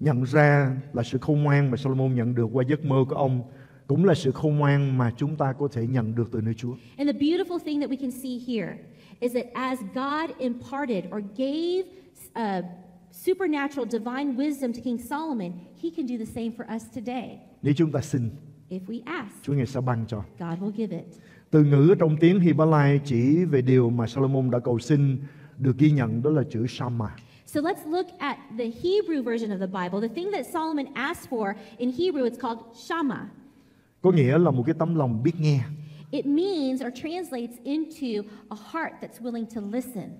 nhận ra là sự khôn ngoan mà Solomon nhận được qua giấc mơ của ông cũng là sự khôn ngoan mà chúng ta có thể nhận được từ nơi Chúa. And the beautiful thing that we can see here is that as God imparted or gave uh, supernatural divine wisdom to King Solomon, he can do the same for us today. Nếu chúng ta xin, If we ask, Chúa Ngài sẽ ban cho. God will give it. Từ ngữ trong tiếng Hy-ba-lai chỉ về điều mà Solomon đã cầu xin được ghi nhận đó là chữ Shama. So let's look at the Hebrew version of the Bible. The thing that Solomon asked for in Hebrew, it's called Shama. Có nghĩa là một cái tấm lòng biết nghe. It means or translates into a heart that's willing to listen.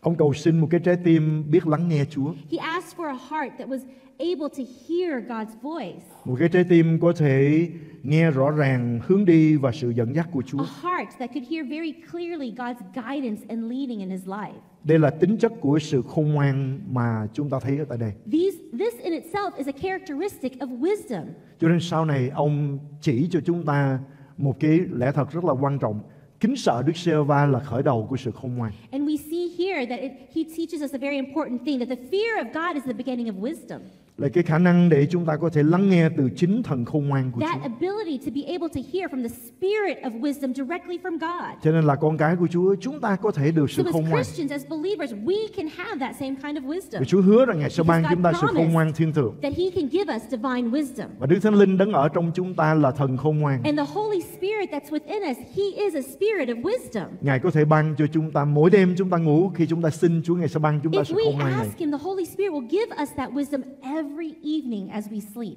Ông cầu xin một cái trái tim biết lắng nghe Chúa. He asked for a heart that was able to hear God's voice, Một cái trái tim có thể nghe rõ ràng hướng đi và sự dẫn dắt của Chúa. a heart that could hear very clearly God's guidance and leading in his life. Đây là tính chất của sự khôn ngoan mà chúng ta thấy ở tại đây. These, this in itself is a characteristic of wisdom. Cho nên sau này ông chỉ cho chúng ta một cái lẽ thật rất là quan trọng. Kính sợ Đức giê va là khởi đầu của sự khôn ngoan. And we see here that it, he teaches us a very important thing that the fear of God is the beginning of wisdom. Là cái khả năng để chúng ta có thể lắng nghe từ chính thần khôn ngoan của That Chúa. ability to be able to hear from the spirit of wisdom directly from God. Cho nên là con cái của Chúa, chúng ta có thể được So sự as khôn ngoan. Christians, as believers, we can have that same kind of wisdom. Và Chúa hứa rằng Ngài sẽ ban chúng ta sự khôn ngoan thiên thượng. That he can give us divine wisdom. Và Đức Thánh Linh đứng ở trong chúng ta là thần khôn ngoan. And the Holy Spirit that's within us, he is a spirit of wisdom. Ngài có thể ban cho chúng ta mỗi đêm chúng ta ngủ khi chúng ta xin Chúa Ngài sẽ ban chúng ta If sự we khôn ngoan này. ask him, the Holy Spirit will give us that wisdom every evening as we sleep.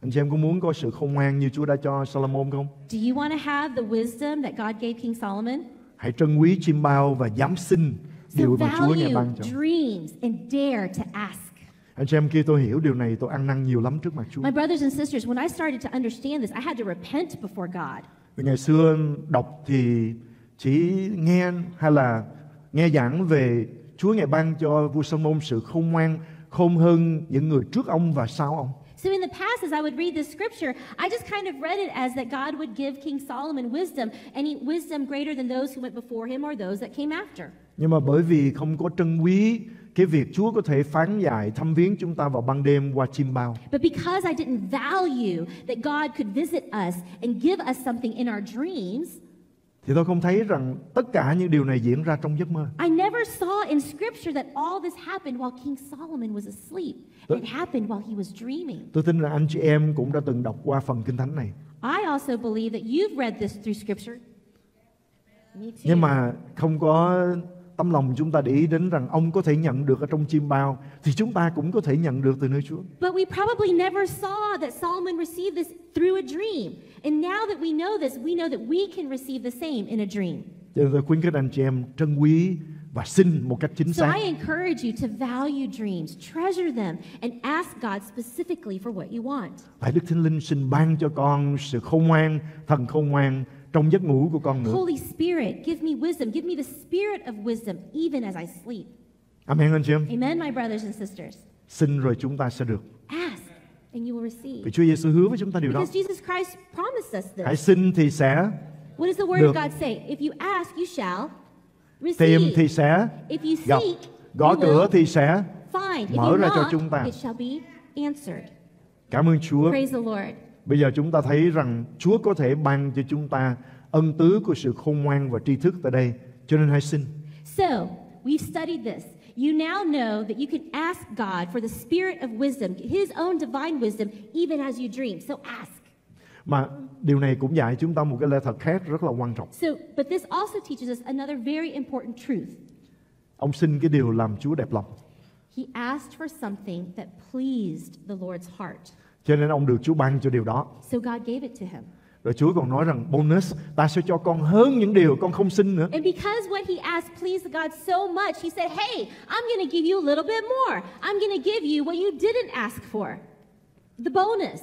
Anh chị em có muốn có sự khôn ngoan như Chúa đã cho Solomon không? Do you want to have the wisdom that God gave King Solomon? Hãy trân quý chim bao và dám xin So điều mà Chúa Ngài ban cho. dreams and dare to ask. Anh chị em khi tôi hiểu điều này tôi ăn năn nhiều lắm trước mặt Chúa. My brothers and sisters, when I started to understand this, I had to repent before God. Vì ngày xưa đọc thì chỉ nghe hay là nghe giảng về Chúa Ngài ban cho vua Solomon sự khôn ngoan khôn hơn những người trước ông và sau ông. So in the past, as I would read this scripture, I just kind of read it as that God would give King Solomon wisdom, any wisdom greater than those who went before him or those that came after. Nhưng mà bởi vì không có trân quý cái việc Chúa có thể phán dạy thăm viếng chúng ta vào ban đêm qua chim bao. But because I didn't value that God could visit us and give us something in our dreams, Thì tôi không thấy rằng tất cả những điều này diễn ra trong giấc mơ. I never saw in scripture that all this happened while King Solomon was asleep. It happened while he was dreaming. Tôi tin rằng anh chị em cũng đã từng đọc qua phần kinh thánh này. I also believe that you've read this through scripture. Me too. Nhưng mà không có tấm lòng chúng ta để ý đến rằng ông có thể nhận được ở trong chim bao thì chúng ta cũng có thể nhận được từ nơi Chúa. But we probably never saw that Solomon received this through a dream. And now that we know this, we know that we can receive the same in a dream. Cho nên tôi khuyến khích anh chị em trân quý và xin một cách chính So xác. I encourage you to value dreams, treasure them, and ask God specifically for what you want. Phải Đức Thánh Linh xin ban cho con sự khôn ngoan, thần khôn ngoan trong giấc ngủ của con nữa. Holy Spirit, give me wisdom. Give me the spirit of wisdom even as I sleep. Amen anh chị em. Amen, my brothers and sisters. Xin rồi chúng ta sẽ được. Ask and you will receive. Vì Chúa Giêsu hứa với chúng ta điều đó. Because Jesus Christ promised us Hãy this. xin thì sẽ, What does the word Được. of God say? If you ask, you shall tìm receive. thì sẽ, If you gặp, seek, gõ you cửa will thì sẽ. find. If mở ra cho knock, chúng ta. it shall be answered. Cảm ơn Chúa. Praise the Lord. Bây giờ chúng ta thấy rằng Chúa có thể ban cho chúng ta ân tứ của sự khôn ngoan và tri thức tại đây. Cho nên hãy xin. So, we've studied this. You now know that you can ask God for the spirit of wisdom, His own divine wisdom, even as you dream. So ask. Mà điều này cũng dạy chúng ta một cái lẽ thật khác rất là quan trọng. So, but this also teaches us another very important truth. Ông xin cái điều làm Chúa đẹp lòng. He asked for something that pleased the Lord's heart. Cho nên ông được Chúa ban cho điều đó. So God gave it to him. Rồi Chúa còn nói rằng bonus, ta sẽ cho con hơn những điều con không xin nữa. And because what he asked pleased God so much, he said, Hey, I'm going to give you a little bit more. I'm going to give you what you didn't ask for. The bonus.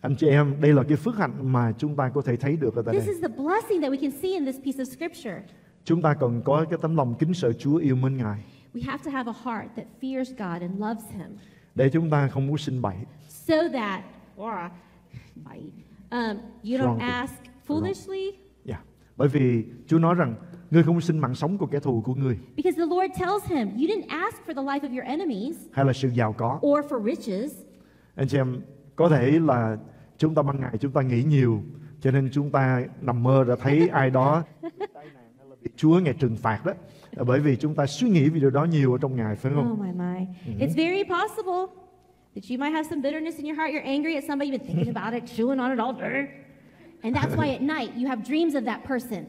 Anh chị em, đây là cái phước hạnh mà chúng ta có thể thấy được ở tại This đây. is the blessing that we can see in this piece of scripture. Chúng ta cần có cái tấm lòng kính sợ Chúa yêu mến Ngài We have to have a heart that fears God and loves him để chúng ta không muốn xin bậy. So that, or, bite, um, you don't Wrong. ask foolishly. Dạ. Bởi vì Chúa nói rằng ngươi không xin mạng sống của kẻ thù của ngươi Because the Lord tells him, You didn't ask for the life of your enemies hay là sự giàu có. or for riches. Anh chị em có thể là chúng ta ban ngày chúng ta nghĩ nhiều cho nên chúng ta nằm mơ đã thấy ai đó bị Chúa ngày trừng phạt đó Là bởi vì chúng ta suy nghĩ về điều đó nhiều ở trong ngày phải không? Oh my my. It's very possible that you might have some bitterness in your heart. You're angry at somebody, you've been thinking about it, chewing on it all day. And that's why at night you have dreams of that person.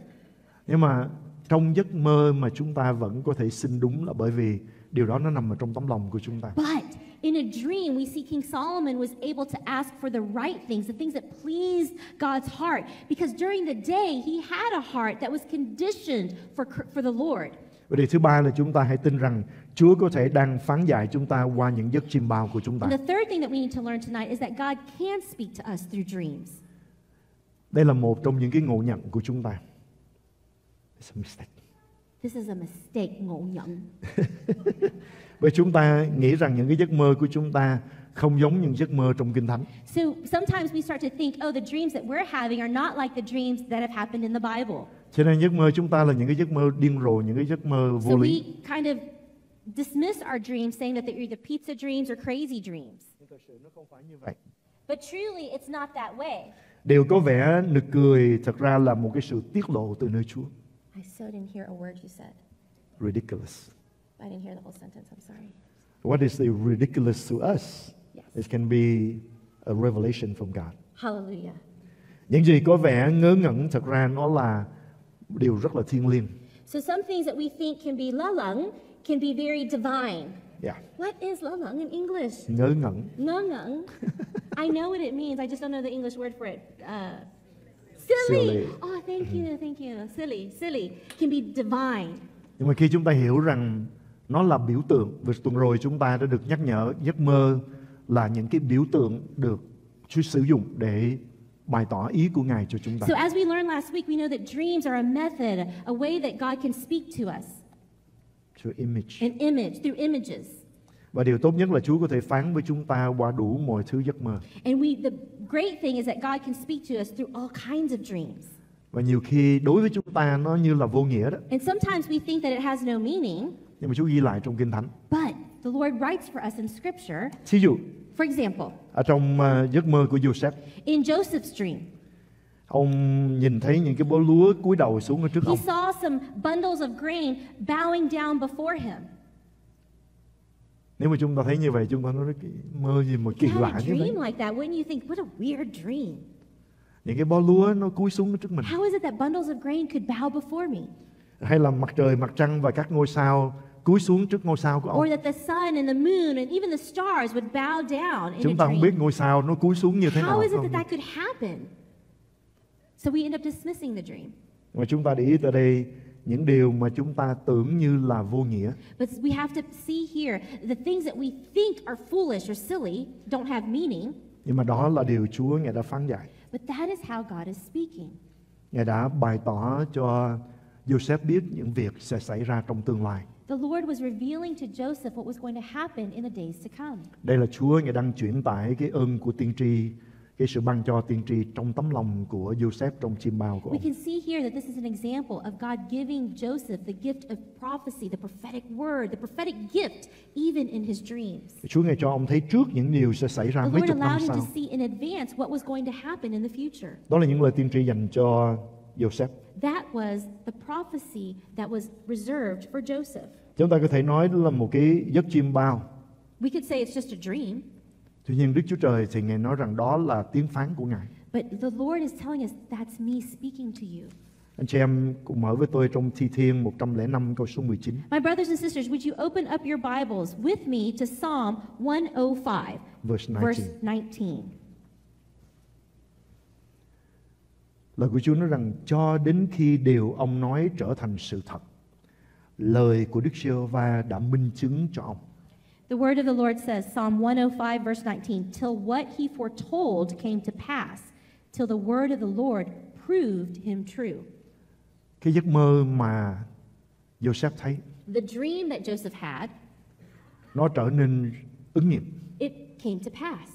Nhưng mà trong giấc mơ mà chúng ta vẫn có thể xin đúng là bởi vì điều đó nó nằm ở trong tấm lòng của chúng ta. But in a dream, we see King Solomon was able to ask for the right things, the things that pleased God's heart. Because during the day, he had a heart that was conditioned for, for the Lord. Và điều thứ ba là chúng ta hãy tin rằng Chúa có thể đang phán dạy chúng ta qua những giấc chiêm bao của chúng ta. And the third thing that we need to learn tonight is that God can speak to us through dreams. Đây là một trong những cái ngộ nhận của chúng ta. It's a mistake. This is a mistake, ngộ nhận. *laughs* Bởi chúng ta nghĩ rằng những cái giấc mơ của chúng ta không giống những giấc mơ trong Kinh Thánh. So sometimes we start to think, oh, the dreams that we're having are not like the dreams that have happened in the Bible. Cho nên giấc mơ chúng ta là những cái giấc mơ điên rồ, những cái giấc mơ So vô we lý. kind of dismiss our dreams, saying that they're either pizza dreams or crazy dreams. Vậy. But truly, it's not that way. Điều có vẻ nực cười thật ra là một cái sự tiết lộ từ nơi Chúa. I so didn't hear a word you said. Ridiculous. I didn't hear the whole sentence. I'm sorry. What is the ridiculous to us? Yes. It can be a revelation from God. Hallelujah. Những gì có vẻ ngớ ngẩn thật ra nó là điều rất là thiêng liêng. So some things that we think can be lalang can be very divine. Yeah. What is lalang in English? Ngớ ngẩn. Ngung. *laughs* I know what it means. I just don't know the English word for it. Uh, silly. Silly. Oh, thank you, thank you. Silly, silly can be divine. Nhưng mà khi chúng ta hiểu rằng nó là biểu tượng, vì tuần rồi chúng ta đã được nhắc nhở giấc mơ là những cái biểu tượng được Chúa sử dụng để bày tỏ ý của Ngài cho chúng ta. So as we learned last week, we know that dreams are a method, a way that God can speak to us, Through image. an image, through images. Và điều tốt nhất là Chúa có thể phán với chúng ta qua đủ mọi thứ giấc mơ. And we, the great thing is that God can speak to us through all kinds of dreams. Và nhiều khi đối với chúng ta nó như là vô nghĩa đó. And sometimes we think that it has no meaning, Nhưng mà Chúa ghi lại trong Kinh Thánh. but the Lord writes for us in Scripture. Thí dụ, For example, ở trong ờ, giấc mơ của Joseph, in Joseph's dream, ông nhìn thấy những cái bó lúa cúi đầu xuống ở trước he ông. saw some bundles of grain bowing down before him. Nếu mà chúng ta thấy như vậy, chúng ta nói cái mơ gì mà kỳ lạ như vậy. like that, wouldn't you think, what a weird dream? Những cái bó lúa nó cúi xuống ở trước mình. How is it that bundles of grain could bow before me? Hay là mặt trời, mặt trăng và các ngôi sao cúi xuống trước ngôi sao của ông. Or that the sun and the moon and even the stars would bow down in Chúng ta không biết ngôi sao nó cúi xuống như thế nào How is it that that could happen? So we end up dismissing the dream. Mà chúng ta để ý tại đây những điều mà chúng ta tưởng như là vô nghĩa But we have to see here the things that we think are foolish or silly don't have meaning, nhưng mà đó là điều Chúa ngài đã phán dạy. but that is how God is speaking. Ngài đã bày tỏ cho Joseph biết những việc sẽ xảy ra trong tương lai. The Lord was revealing to Joseph what was going to happen in the days to come. Đây là Chúa ngài đang chuyển tải cái ơn của tiên tri, cái sự ban cho tiên tri trong tấm lòng của Joseph trong chim bao của We ông. can see here that this is an example of God giving Joseph the gift of prophecy, the prophetic word, the prophetic gift, even in his dreams. Chúa ngài cho ông thấy trước những điều sẽ xảy ra The mấy Lord chục năm allowed him sau. to see in advance what was going to happen in the future. Đó là những lời tiên tri dành cho Joseph. That was the prophecy that was reserved for Joseph. Chúng ta có thể nói là một cái giấc chim bao. We could say it's just a dream, Tuy nhiên Đức Chúa Trời thì Ngài nói rằng đó là tiếng phán của Ngài. but the Lord is telling us that's me speaking to you. Anh chị em cùng mở với tôi trong Thi Thiên 105 câu số 19. My brothers and sisters, would you open up your Bibles with me to Psalm 105, Verse 19. verse 19? Lời của Chúa nói rằng cho đến khi điều ông nói trở thành sự thật, lời của Đức Giê-hô-va đã minh chứng cho ông. The word of the Lord says, Psalm 105, verse 19, till what he foretold came to pass, till the word of the Lord proved him true. Cái giấc mơ mà Joseph thấy The dream that Joseph had, nó trở nên ứng nghiệm. it came to pass.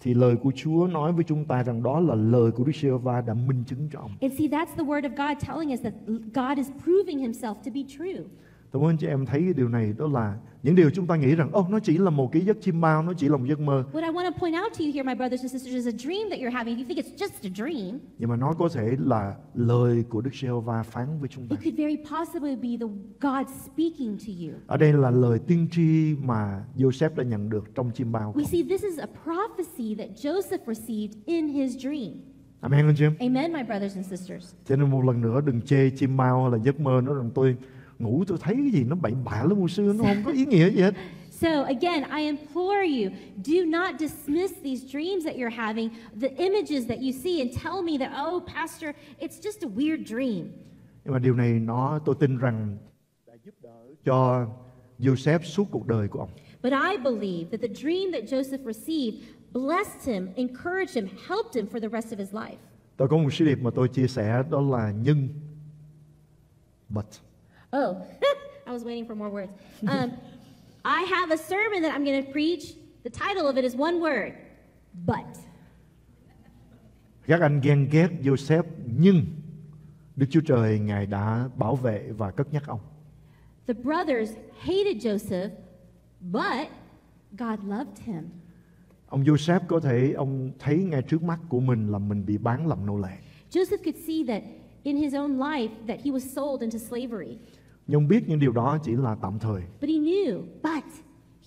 Thì lời của Chúa nói với chúng ta rằng đó là lời của Đức Giê-hô-va đã minh chứng cho ông. And see, that's the word of God telling us that God is proving himself to be true. Tôi muốn anh chị em thấy cái điều này đó là những điều chúng ta nghĩ rằng ô nó chỉ là một cái giấc chim bao, nó chỉ là một giấc mơ. What I want to point out to you here, my brothers and sisters, is a dream that you're having. You think it's just a dream, Nhưng mà nó có thể là lời của Đức Giê-hô-va phán với chúng ta. it could very possibly be the God speaking to you. Ở đây là lời tiên tri mà Joseph đã nhận được trong chim bao. We see this is a prophecy that Joseph received in his dream. Amen anh chị em. Amen, my brothers and sisters. Cho nên một lần nữa đừng chê chim bao hay là giấc mơ nó rằng tôi ngủ tôi thấy cái gì nó bậy bạ lắm mùa xưa nó không có ý nghĩa gì hết. *laughs* So, again, I implore you do not dismiss these dreams that you're having, the images that you see, and tell me that, oh, Pastor, it's just a weird dream. Nhưng mà điều này nó tôi tin rằng đã giúp đỡ cho Joseph suốt cuộc đời của ông. But I believe that the dream that Joseph received blessed him, encouraged him, helped him for the rest of his life. Tôi có một sứ điệp mà tôi chia sẻ đó là nhưng but Oh, *laughs* I was waiting for more words. Um, *laughs* I have a sermon that I'm going to preach. The title of it is one word, but. các anh ghen ghét Joseph nhưng Đức Chúa Trời ngài đã bảo vệ và cất nhắc ông. The brothers hated Joseph, but God loved him. Ông Joseph có thể ông thấy ngay trước mắt của mình là mình bị bán làm nô lệ. Joseph could see that in his own life that he was sold into slavery. Nhưng biết những điều đó chỉ là tạm thời. But he knew, but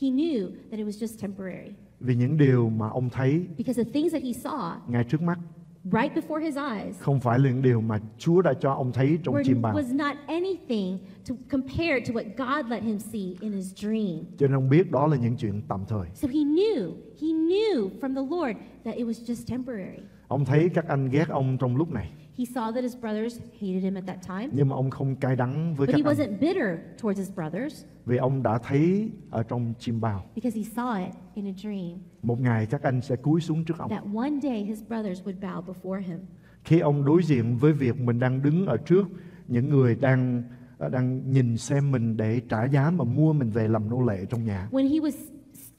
he knew that it was just temporary. Vì những điều mà ông thấy Because the things that he saw ngay trước mắt right before his eyes không phải là những điều mà Chúa đã cho ông thấy trong chim bao. was not anything to compare to what God let him see in his dream. Cho nên ông biết đó là những chuyện tạm thời. So he knew, he knew from the Lord that it was just temporary. Ông thấy các anh ghét ông trong lúc này. He saw that his brothers hated him at that time, Nhưng mà ông không cay đắng với but he các anh. wasn't bitter towards his brothers Vì ông đã thấy ở trong chim bao. because he saw it in a dream Một ngày các anh sẽ cúi xuống trước ông. that one day his brothers would bow before him. Khi ông đối diện với việc mình đang đứng ở trước những người đang ờ, đang nhìn xem mình để trả giá mà mua mình về làm nô lệ trong nhà. When he was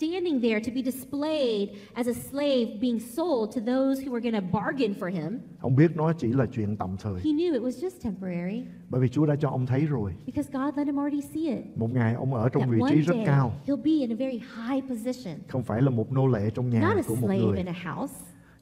standing there to be displayed as a slave being sold to those who were going to bargain for him, Ông biết nó chỉ là chuyện tạm thời. he knew it was just temporary Bởi vì Chúa đã cho ông thấy rồi. because God let him already see it. Một ngày ông ở trong That vị trí rất day cao. he'll be in a very high position, Không phải là một nô lệ trong nhà not a của một slave người. in a house,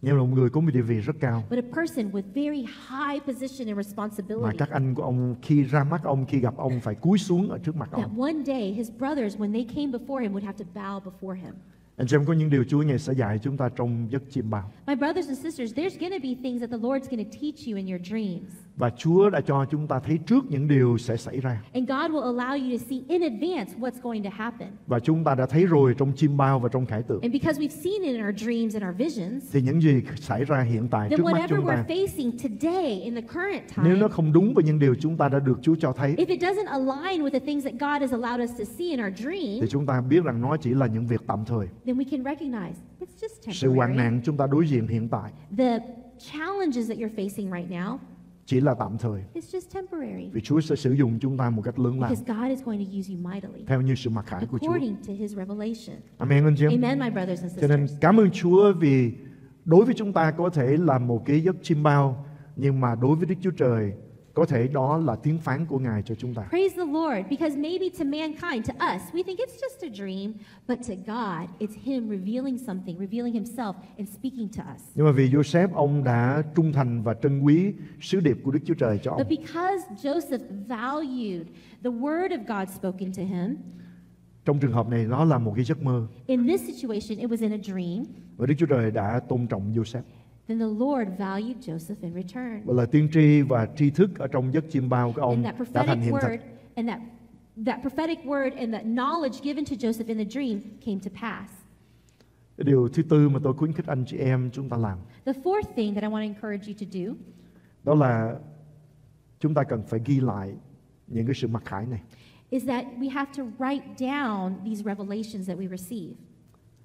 Nhưng là một người có một địa vị rất cao. but a person with very high position and Mà responsibility. các anh của ông khi ra mắt ông, khi gặp ông phải cúi xuống ở trước mặt That ông. one day his brothers, when they came before him, would have to bow before him. Anh xem có những điều Chúa ngày sẽ dạy chúng ta trong giấc chim bao. My brothers and sisters, there's going to be things that the Lord's going to teach you in your dreams. Và Chúa đã cho chúng ta thấy trước những điều sẽ xảy ra. And God will allow you to see in advance what's going to happen. Và chúng ta đã thấy rồi trong chim bao và trong khải tượng. And because we've seen it in our dreams and our visions, Thì những gì xảy ra hiện tại then trước mắt whatever chúng we're ta facing today in the current nếu nó time, không đúng với những điều chúng ta đã được Chúa cho thấy if it doesn't align with the things that God has allowed us to see in our thì dream, chúng ta biết rằng nó chỉ là những việc tạm thời. then we can recognize it's just Sự hoạn temporary. nạn chúng ta đối diện hiện tại The challenges that you're facing right now, chỉ là tạm thời. it's just temporary. Vì Chúa sẽ sử dụng chúng ta một cách lớn lao Because God is going to use you mightily theo như sự mặc khải của Chúa. according to his revelation. Amen anh chị em. Amen, my brothers and Cho nên sisters. cảm ơn Chúa vì đối với chúng ta có thể là một cái giấc chim bao nhưng mà đối với Đức Chúa Trời có thể đó là tiếng phán của Ngài cho chúng ta. Praise the Lord, because maybe to mankind, to us, we think it's just a dream, but to God, it's Him revealing something, revealing Himself, and speaking to us. Nhưng mà vì Joseph ông đã trung thành và trân quý sứ điệp của Đức Chúa Trời cho ông. But because Joseph valued the word of God spoken to him, Trong trường hợp này nó là một cái giấc mơ in this situation, it was in a dream, và Đức Chúa Trời đã tôn trọng Joseph. Then the Lord valued Joseph in return. Và lời tiên tri và tri thức ở trong giấc chim bao của ông đã thành hiện thực. and that, that prophetic word and that knowledge given to Joseph in the dream came to pass. Điều thứ tư mà tôi khuyến khích anh chị em chúng ta làm The fourth thing that I want to encourage you to do đó là chúng ta cần phải ghi lại những cái sự mặc khải này. is that we have to write down these revelations that we receive.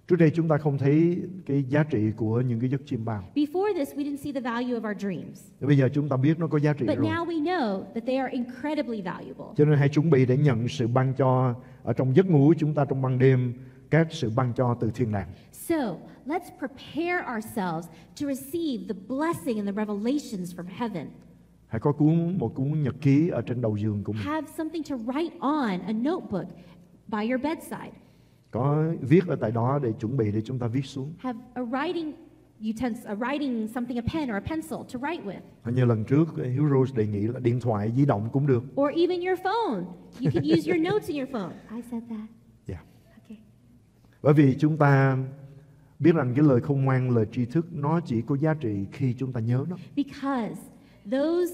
Trước đây chúng ta không thấy cái giá trị của những cái giấc chiêm bao. Before this, we didn't see the value of our dreams. Bây giờ chúng ta biết nó có giá trị But rồi. now we know that they are incredibly valuable. Cho nên hãy chuẩn bị để nhận sự ban cho ở trong giấc ngủ chúng ta trong ban đêm các sự ban cho từ thiên đàng. So let's prepare ourselves to receive the blessing and the revelations from heaven. Hãy có cuốn một cuốn nhật ký ở trên đầu giường của mình. Have something to write on, a notebook by your bedside. Có viết ở tại đó để chuẩn bị để chúng ta viết xuống. Have a writing utensile, a writing something, a pen or a pencil to write with. Hoặc Như lần trước Hiếu Rose đề nghị là điện thoại di động cũng được. Or even your phone. You can use your notes in your phone. *laughs* I said that. Dạ. Okay. Bởi vì chúng ta biết rằng cái lời khôn ngoan, lời tri thức nó chỉ có giá trị khi chúng ta nhớ nó. Because those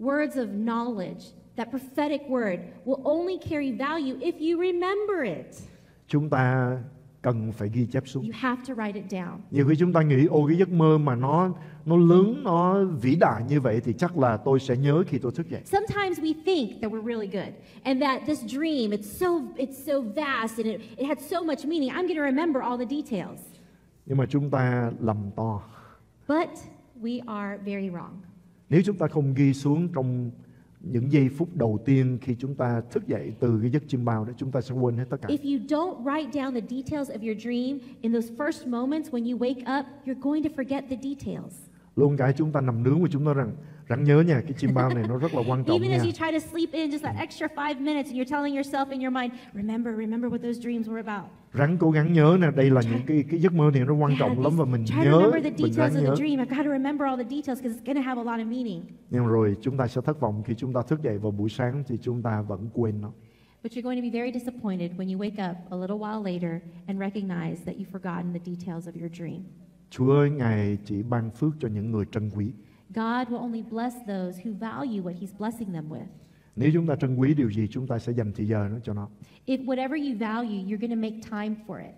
words of knowledge, that prophetic word, will only carry value if you remember it. Chúng ta cần phải ghi chép xuống. You have to write it down. Nhiều khi chúng ta nghĩ ô cái giấc mơ mà nó nó lớn, nó vĩ đại như vậy thì chắc là tôi sẽ nhớ khi tôi thức dậy. Sometimes we think that we're really good and that this dream it's so it's so vast and it, it had so much meaning. I'm going to remember all the details. Nhưng mà chúng ta lầm to. But we are very wrong. Nếu chúng ta không ghi xuống trong những giây phút đầu tiên khi chúng ta thức dậy từ cái giấc chim bao đó chúng ta sẽ quên hết tất cả. If you don't write down the details of your dream in those first moments when you wake up, you're going to forget the details. Luôn cái chúng ta nằm nướng và chúng ta rằng ráng nhớ nha cái chim bao này nó rất là quan trọng Even nha. as you try to sleep in just that extra five minutes and you're telling yourself in your mind, remember, remember what those dreams were about. Ráng cố gắng nhớ nè, đây là những cái cái giấc mơ này nó quan Yeah, trọng lắm và mình nhớ, mình ráng nhớ. dream. I've got to remember all the details because it's going to have a lot of meaning. Nhưng rồi chúng ta sẽ thất vọng khi chúng ta thức dậy vào buổi sáng thì chúng ta vẫn quên nó. But you're going to be very disappointed when you wake up a little while later and recognize that you've forgotten the details of your dream. Chúa Ngài chỉ ban phước cho những người trân quý. God will only bless those who value what He's blessing them with. Nếu chúng ta trân quý điều gì chúng ta sẽ dành thời giờ nó cho nó. If whatever you value, you're going to make time for it.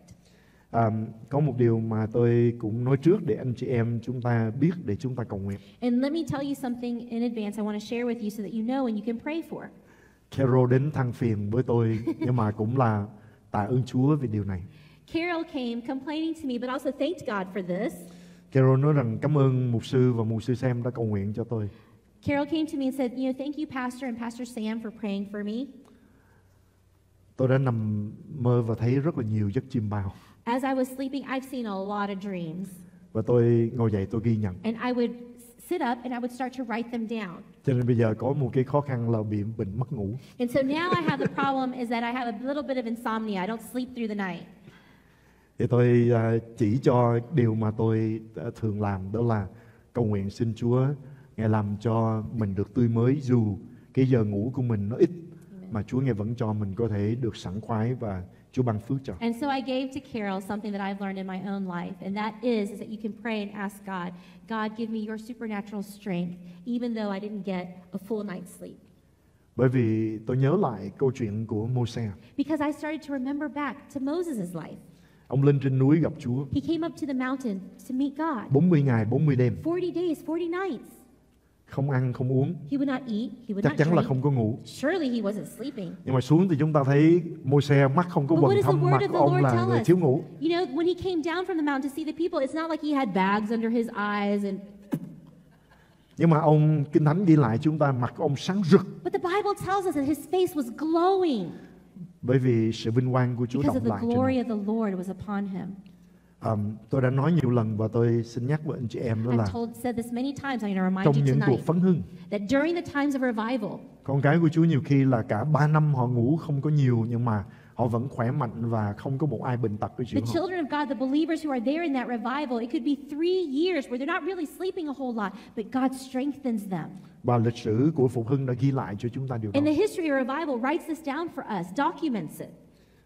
À, có một điều mà tôi cũng nói trước để anh chị em chúng ta biết để chúng ta cầu nguyện. And let me tell you something in advance I want to share with you so that you know and you can pray for. Carol đến than phiền với tôi nhưng mà cũng là tạ ơn Chúa vì điều này. Carol came complaining to me, but also thanked God for this. Carol nói rằng cảm ơn mục sư và mục sư Sam đã cầu nguyện cho tôi. Carol came to me and said, You know, thank you, Pastor and Pastor Sam, for praying for me. Tôi đã nằm mơ và thấy rất là nhiều giấc chim bao As I was sleeping, I've seen a lot of dreams. và tôi ngồi dậy tôi ghi nhận. And I would sit up and I would start to write them down. Cho nên bây giờ có một cái khó khăn là bị bệnh mất ngủ. And so now I have the problem is that I have a little bit of insomnia. I don't sleep through the night. Thì tôi à, chỉ cho điều mà tôi à, thường làm đó là cầu nguyện xin Chúa Ngài làm cho mình được tươi mới dù cái giờ ngủ của mình nó ít mà Chúa Ngài vẫn cho mình có thể được sảng khoái và Chúa ban phước cho. And so I gave to Carol something that I've learned in my own life, and that is, is that you can pray and ask God, God, give me your supernatural strength, even though I didn't get a full night's sleep. Bởi vì tôi nhớ lại câu chuyện của Môi-se. Because I started to remember back to Moses' life. Ông lên trên núi gặp Chúa He came up to the mountain to meet God. 40 ngày 40 đêm 40 days, 40 nights. không ăn không uống He would not eat, he would chắc not chắn là drink. không có ngủ Surely he wasn't sleeping. nhưng mà xuống thì chúng ta thấy Môi-se mắt không có But what quần does the thâm word mặt of của the ông Lord là tell người us? thiếu ngủ You know, when he came down from the mountain to see the people, it's not like he had bags under his eyes and nhưng mà ông kinh thánh ghi lại chúng ta mặt ông sáng rực but the Bible tells us that his face was glowing bởi vì sự vinh quang của Chúa because động lại trên ông. Um, tôi đã nói nhiều lần và tôi xin nhắc với anh chị em đó là told times. Trong những cuộc phấn hưng revival, con cái của Chúa nhiều khi là cả 3 năm họ ngủ không có nhiều nhưng mà họ vẫn khỏe mạnh và không có một ai bệnh tật với the children of God, the believers who are there in that revival, it could be three years where they're not really sleeping a whole lot, but God strengthens them. Và lịch sử của phục hưng đã ghi lại cho chúng ta điều đó. And the history of revival writes this down for us, documents it.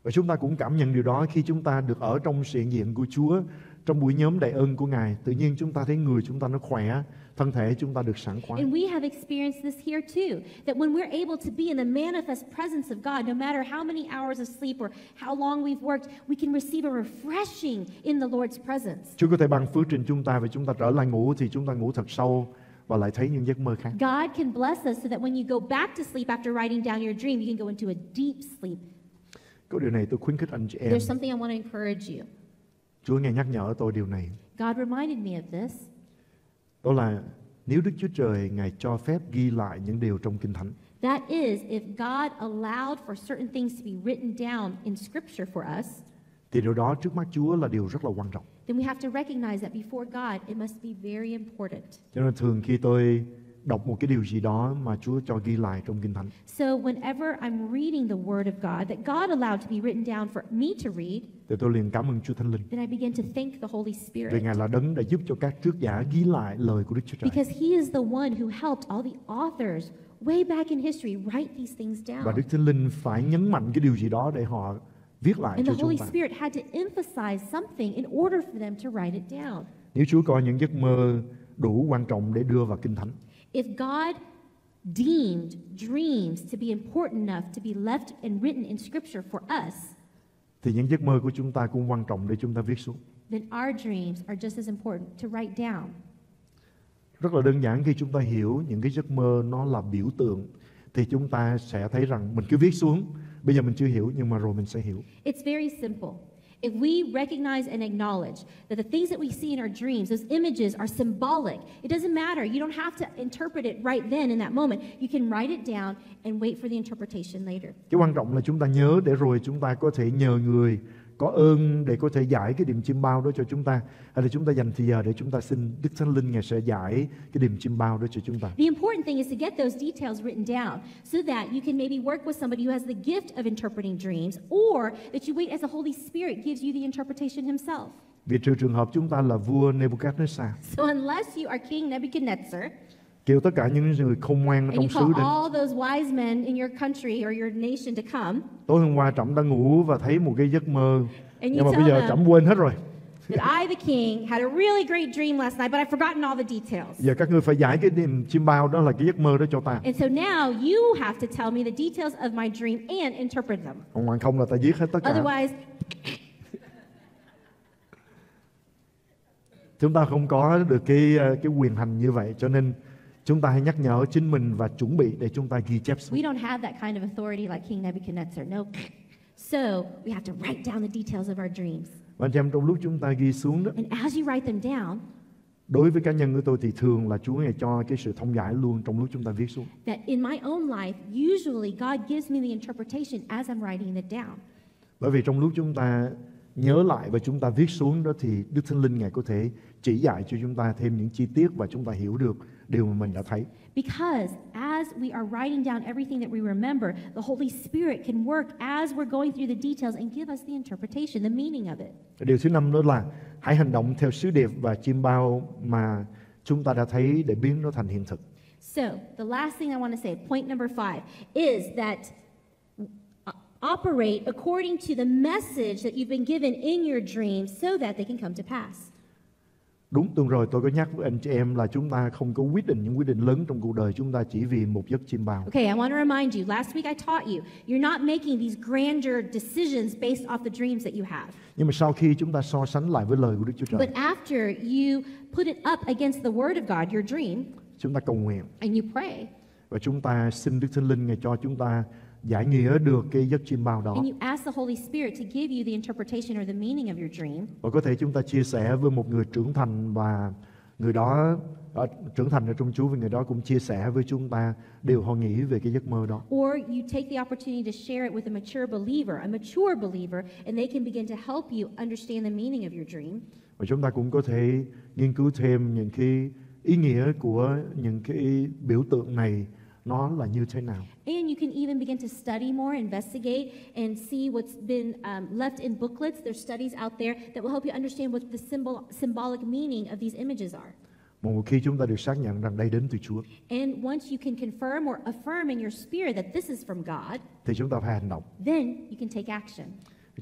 Và chúng ta cũng cảm nhận điều đó khi chúng ta được ở trong sự hiện diện của Chúa, trong buổi nhóm đại ơn của Ngài. Tự nhiên chúng ta thấy người chúng ta nó khỏe, thân thể chúng ta được sảng khoái. And we have experienced this here too. That when we're able to be in the manifest presence of God, no matter how many hours of sleep or how long we've worked, we can receive a refreshing in the Lord's presence. Chúa có thể ban phước trên chúng ta và chúng ta trở lại ngủ thì chúng ta ngủ thật sâu và lại thấy những giấc mơ khác. God can bless us so that when you go back to sleep after writing down your dream, you can go into a deep sleep. Có điều này tôi khuyến khích anh chị em. There's something I want to encourage you. Chúa nghe nhắc nhở tôi điều này. God reminded me of this. Đó là nếu Đức Chúa Trời Ngài cho phép ghi lại những điều trong Kinh Thánh That is, if God allowed for certain things to be written down in Scripture for us, thì điều đó trước mắt Chúa là điều rất là quan trọng. then we have to recognize that before God, it must be very important. Cho nên thường khi tôi đọc một cái điều gì đó mà Chúa cho ghi lại trong Kinh Thánh So, whenever I'm reading the Word of God that God allowed to be written down for me to read, thì tôi liền cảm ơn Chúa Thánh Linh then I begin to thank the Holy vì Spirit. Ngài là đấng đã giúp cho các trước giả ghi lại lời của Đức Chúa Trời Because He is the one who helped all the authors way back in history write these things và down. Đức Thánh Linh phải nhấn mạnh cái điều gì đó để họ viết lại And cho the chúng Holy ta. Spirit had to emphasize something in order for them to write it down. Nếu Chúa coi những giấc mơ đủ quan trọng để đưa vào Kinh Thánh If God deemed dreams to be important enough to be left and written in Scripture for us, thì những giấc mơ của chúng ta cũng quan trọng để chúng ta viết xuống. then our dreams are just as important to write down. Rất là đơn giản khi chúng ta hiểu những cái giấc mơ nó là biểu tượng thì chúng ta sẽ thấy rằng mình cứ viết xuống. Bây giờ mình chưa hiểu nhưng mà rồi mình sẽ hiểu. It's very simple. If we recognize and acknowledge that the things that we see in our dreams, those images are symbolic, it doesn't matter. You don't have to interpret it right then in that moment. You can write it down and wait for the interpretation later. Cái quan trọng là chúng ta nhớ để rồi chúng ta có thể nhờ người có ơn để có thể giải cái điểm chim bao đó cho chúng ta hay là chúng ta dành thời giờ để chúng ta xin Đức Thánh Linh Ngài sẽ giải cái điểm chim bao đó cho chúng ta. The important thing is to get those details written down so that you can maybe work with somebody who has the gift of interpreting dreams or that you wait as the Holy Spirit gives you the interpretation himself. Vì trừ trường hợp chúng ta là vua Nebuchadnezzar So unless you are King Nebuchadnezzar kêu tất cả những người khôn ngoan trong xứ đến. tối hôm qua trẫm đã ngủ và thấy một cái giấc mơ. And nhưng mà bây giờ trẫm quên hết rồi. that I, the king, had a really great dream last night, but I've forgotten all the details. giờ các ngươi phải giải cái niềm chim bao đó là cái giấc mơ đó cho ta. And so now you have to tell me the details of my dream and interpret them. còn không là ta giết hết tất cả. Otherwise, chúng ta không có được cái ờ, cái quyền hành như vậy cho nên chúng ta hãy nhắc nhở chính mình và chuẩn bị để chúng ta ghi chép xuống we don't have that kind of authority like King Nebuchadnezzar. No. So we have to write down the details of our dreams. và anh em trong lúc chúng ta ghi xuống đó And as you write them down, đối với cá nhân của tôi thì thường là Chúa ngài cho cái sự thông giải luôn trong lúc chúng ta viết xuống that in my own life, usually God gives me the interpretation as I'm writing it down. bởi vì trong lúc chúng ta nhớ lại và chúng ta viết xuống đó thì Đức Thánh Linh ngài có thể chỉ dạy cho chúng ta thêm những chi tiết và chúng ta hiểu được điều mà mình đã thấy Because as we are writing down everything that we remember, the Holy Spirit can work as we're going through the details and give us the interpretation, the meaning of it. Điều thứ năm đó là hãy hành động theo sứ điệp và chim bao mà chúng ta đã thấy để biến nó thành hiện thực. So, the last thing I want to say, point number five, is that operate according to the message that you've been given in your dreams so that they can come to pass. Đúng tuần rồi tôi có nhắc với anh chị em là chúng ta không có quyết định những quyết định lớn trong cuộc đời chúng ta chỉ vì một giấc chim bao. Okay, I want to remind you, last week I taught you, you're not making these grander decisions based off the dreams that you have. Nhưng mà sau khi chúng ta so sánh lại với lời của Đức Chúa Trời, But after you put it up against the Word of God, your dream, chúng ta cầu nguyện and you pray, và chúng ta xin Đức Thánh Linh ngài cho chúng ta giải nghĩa được cái giấc chim bao đó and you ask the Holy Spirit to give you the interpretation or the meaning of your dream. và có thể chúng ta chia sẻ với một người trưởng thành và người đó ở, trưởng thành ở trong Chúa và người đó cũng chia sẻ với chúng ta điều họ nghĩ về cái giấc mơ đó. Or you take the opportunity to share it with a mature believer, a mature believer, and they can begin to help you understand the meaning of your dream. và chúng ta cũng có thể nghiên cứu thêm những cái ý nghĩa của những cái biểu tượng này nó là như thế nào And you can even begin to study more, investigate, and see what's been um, left in booklets. There's studies out there that will help you understand what the symbol, symbolic meaning of these images are. một khi chúng ta được xác nhận rằng đây đến từ Chúa And once you can confirm or affirm in your spirit that this is from God, thì chúng ta phải hành động then you can take action.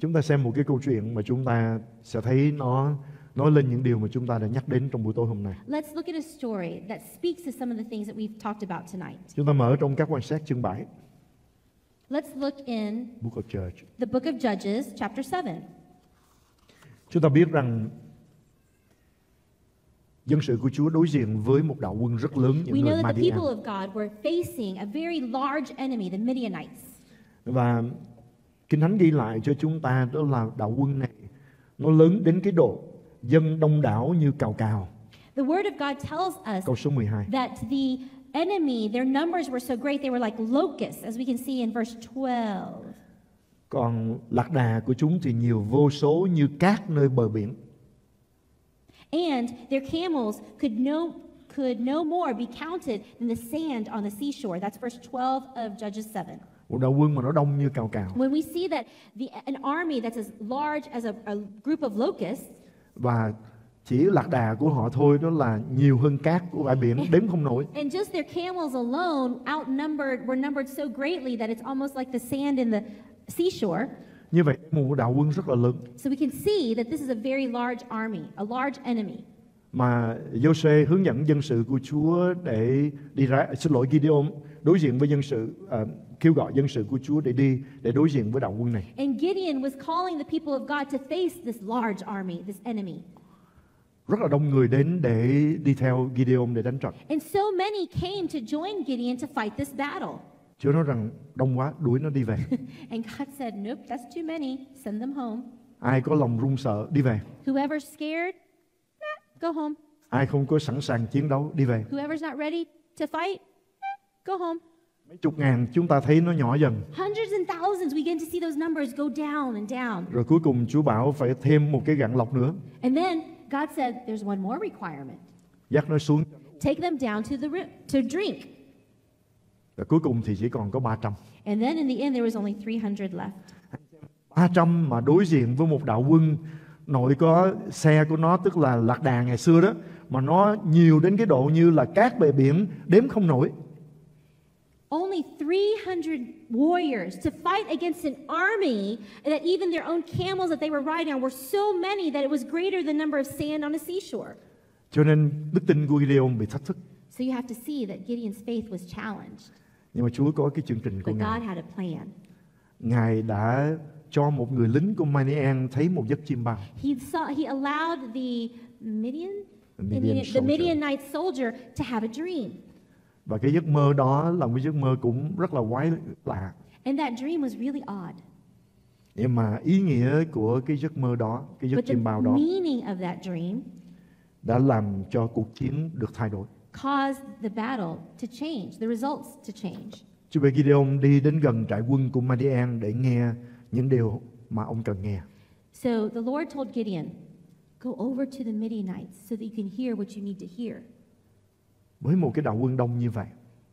Chúng ta xem một cái câu chuyện mà chúng ta sẽ thấy nó nói lên những điều mà chúng ta đã nhắc đến trong buổi tối hôm nay. Let's look at a story that speaks to some of the things that we've talked about tonight. Chúng ta mở trong các quan sát chương 7, Let's look in Book of Church. the book of Judges, chapter 7. Chúng ta biết rằng dân sự của Chúa đối diện với một đạo quân rất lớn những We người know that the Madian. people of God were facing a very large enemy, the Midianites. Và Kinh Thánh ghi lại cho chúng ta đó là đạo quân này nó lớn đến cái độ dân đông đảo như cào cào. The word of God tells us Câu số 12. that the enemy, their numbers were so great, they were like locusts, as we can see in verse 12. Còn lạc đà của chúng thì nhiều vô số như cát nơi bờ biển. And their camels could no, could no more be counted than the sand on the seashore. That's verse 12 of Judges 7. Một đạo quân mà nó đông như cào cào. When we see that the, an army that's as large as a, a group of locusts, Và chỉ lạc đà của họ thôi đó là nhiều hơn cát của bãi biển đếm không nổi. *laughs* and just their camels alone outnumbered, were numbered so greatly that it's almost like the sand in the seashore. Như vậy một đạo quân rất là lớn. So we can see that this is a very large army, a large enemy. mà Giô-xê hướng dẫn dân sự của Chúa để đi ra xin lỗi Gideon đối diện với dân sự à, kêu gọi dân sự của Chúa để đi để đối diện với đạo quân này. And Gideon was calling the people of God to face this large army, this enemy. Rất là đông người đến để đi theo Gideon để đánh trận. And so many came to join Gideon to fight this battle. *laughs* Chúa nói rằng đông quá đuổi nó đi về. *laughs* And God said, Nope, that's too many. Send them home. Ai có lòng run sợ đi về. Whoever's scared, eh, go home. Ai không có sẵn sàng chiến đấu đi về. Whoever's not ready to fight, eh, go home. Mấy chục ngàn chúng ta thấy nó nhỏ dần. Hundreds and thousands, we begin to see those numbers go down and down. Rồi cuối cùng Chúa bảo phải thêm một cái gạn lọc nữa. And then God said, There's one more requirement. Dắt nó xuống. Take them down to the to drink. Và cuối cùng thì chỉ còn có 300. And then in the end, there was only 300 left. 300 mà đối diện với một đạo quân nội có xe của nó tức là lạc đà ngày xưa đó mà nó nhiều đến cái độ như là cát bề biển đếm không nổi Only 300 warriors to fight against an army that even their own camels that they were riding on were so many that it was greater than the number of sand on a seashore. cho nên đức tin của Gideon bị thách thức So you have to see that Gideon's faith was challenged. nhưng mà Chúa có cái chương trình của But Ngài God had a plan. Ngài đã cho một người lính của Madian thấy một giấc chim bao He saw he allowed the Midian, The Midian the. Midianite soldier to have a dream. Và cái giấc mơ đó là một giấc mơ cũng rất là quái lạ And that dream was really odd. nhưng mà ý nghĩa của cái giấc mơ đó cái giấc But chim bao đó meaning of that dream đã làm cho cuộc chiến được thay đổi caused the battle to change, the results to change. Chúa về Gideon đi đến gần trại quân của Madian để nghe những điều mà ông cần nghe. So the Lord told Gideon, Go over to the Midianites so that you can hear what you need to hear. Với một cái đạo quân đông như vậy,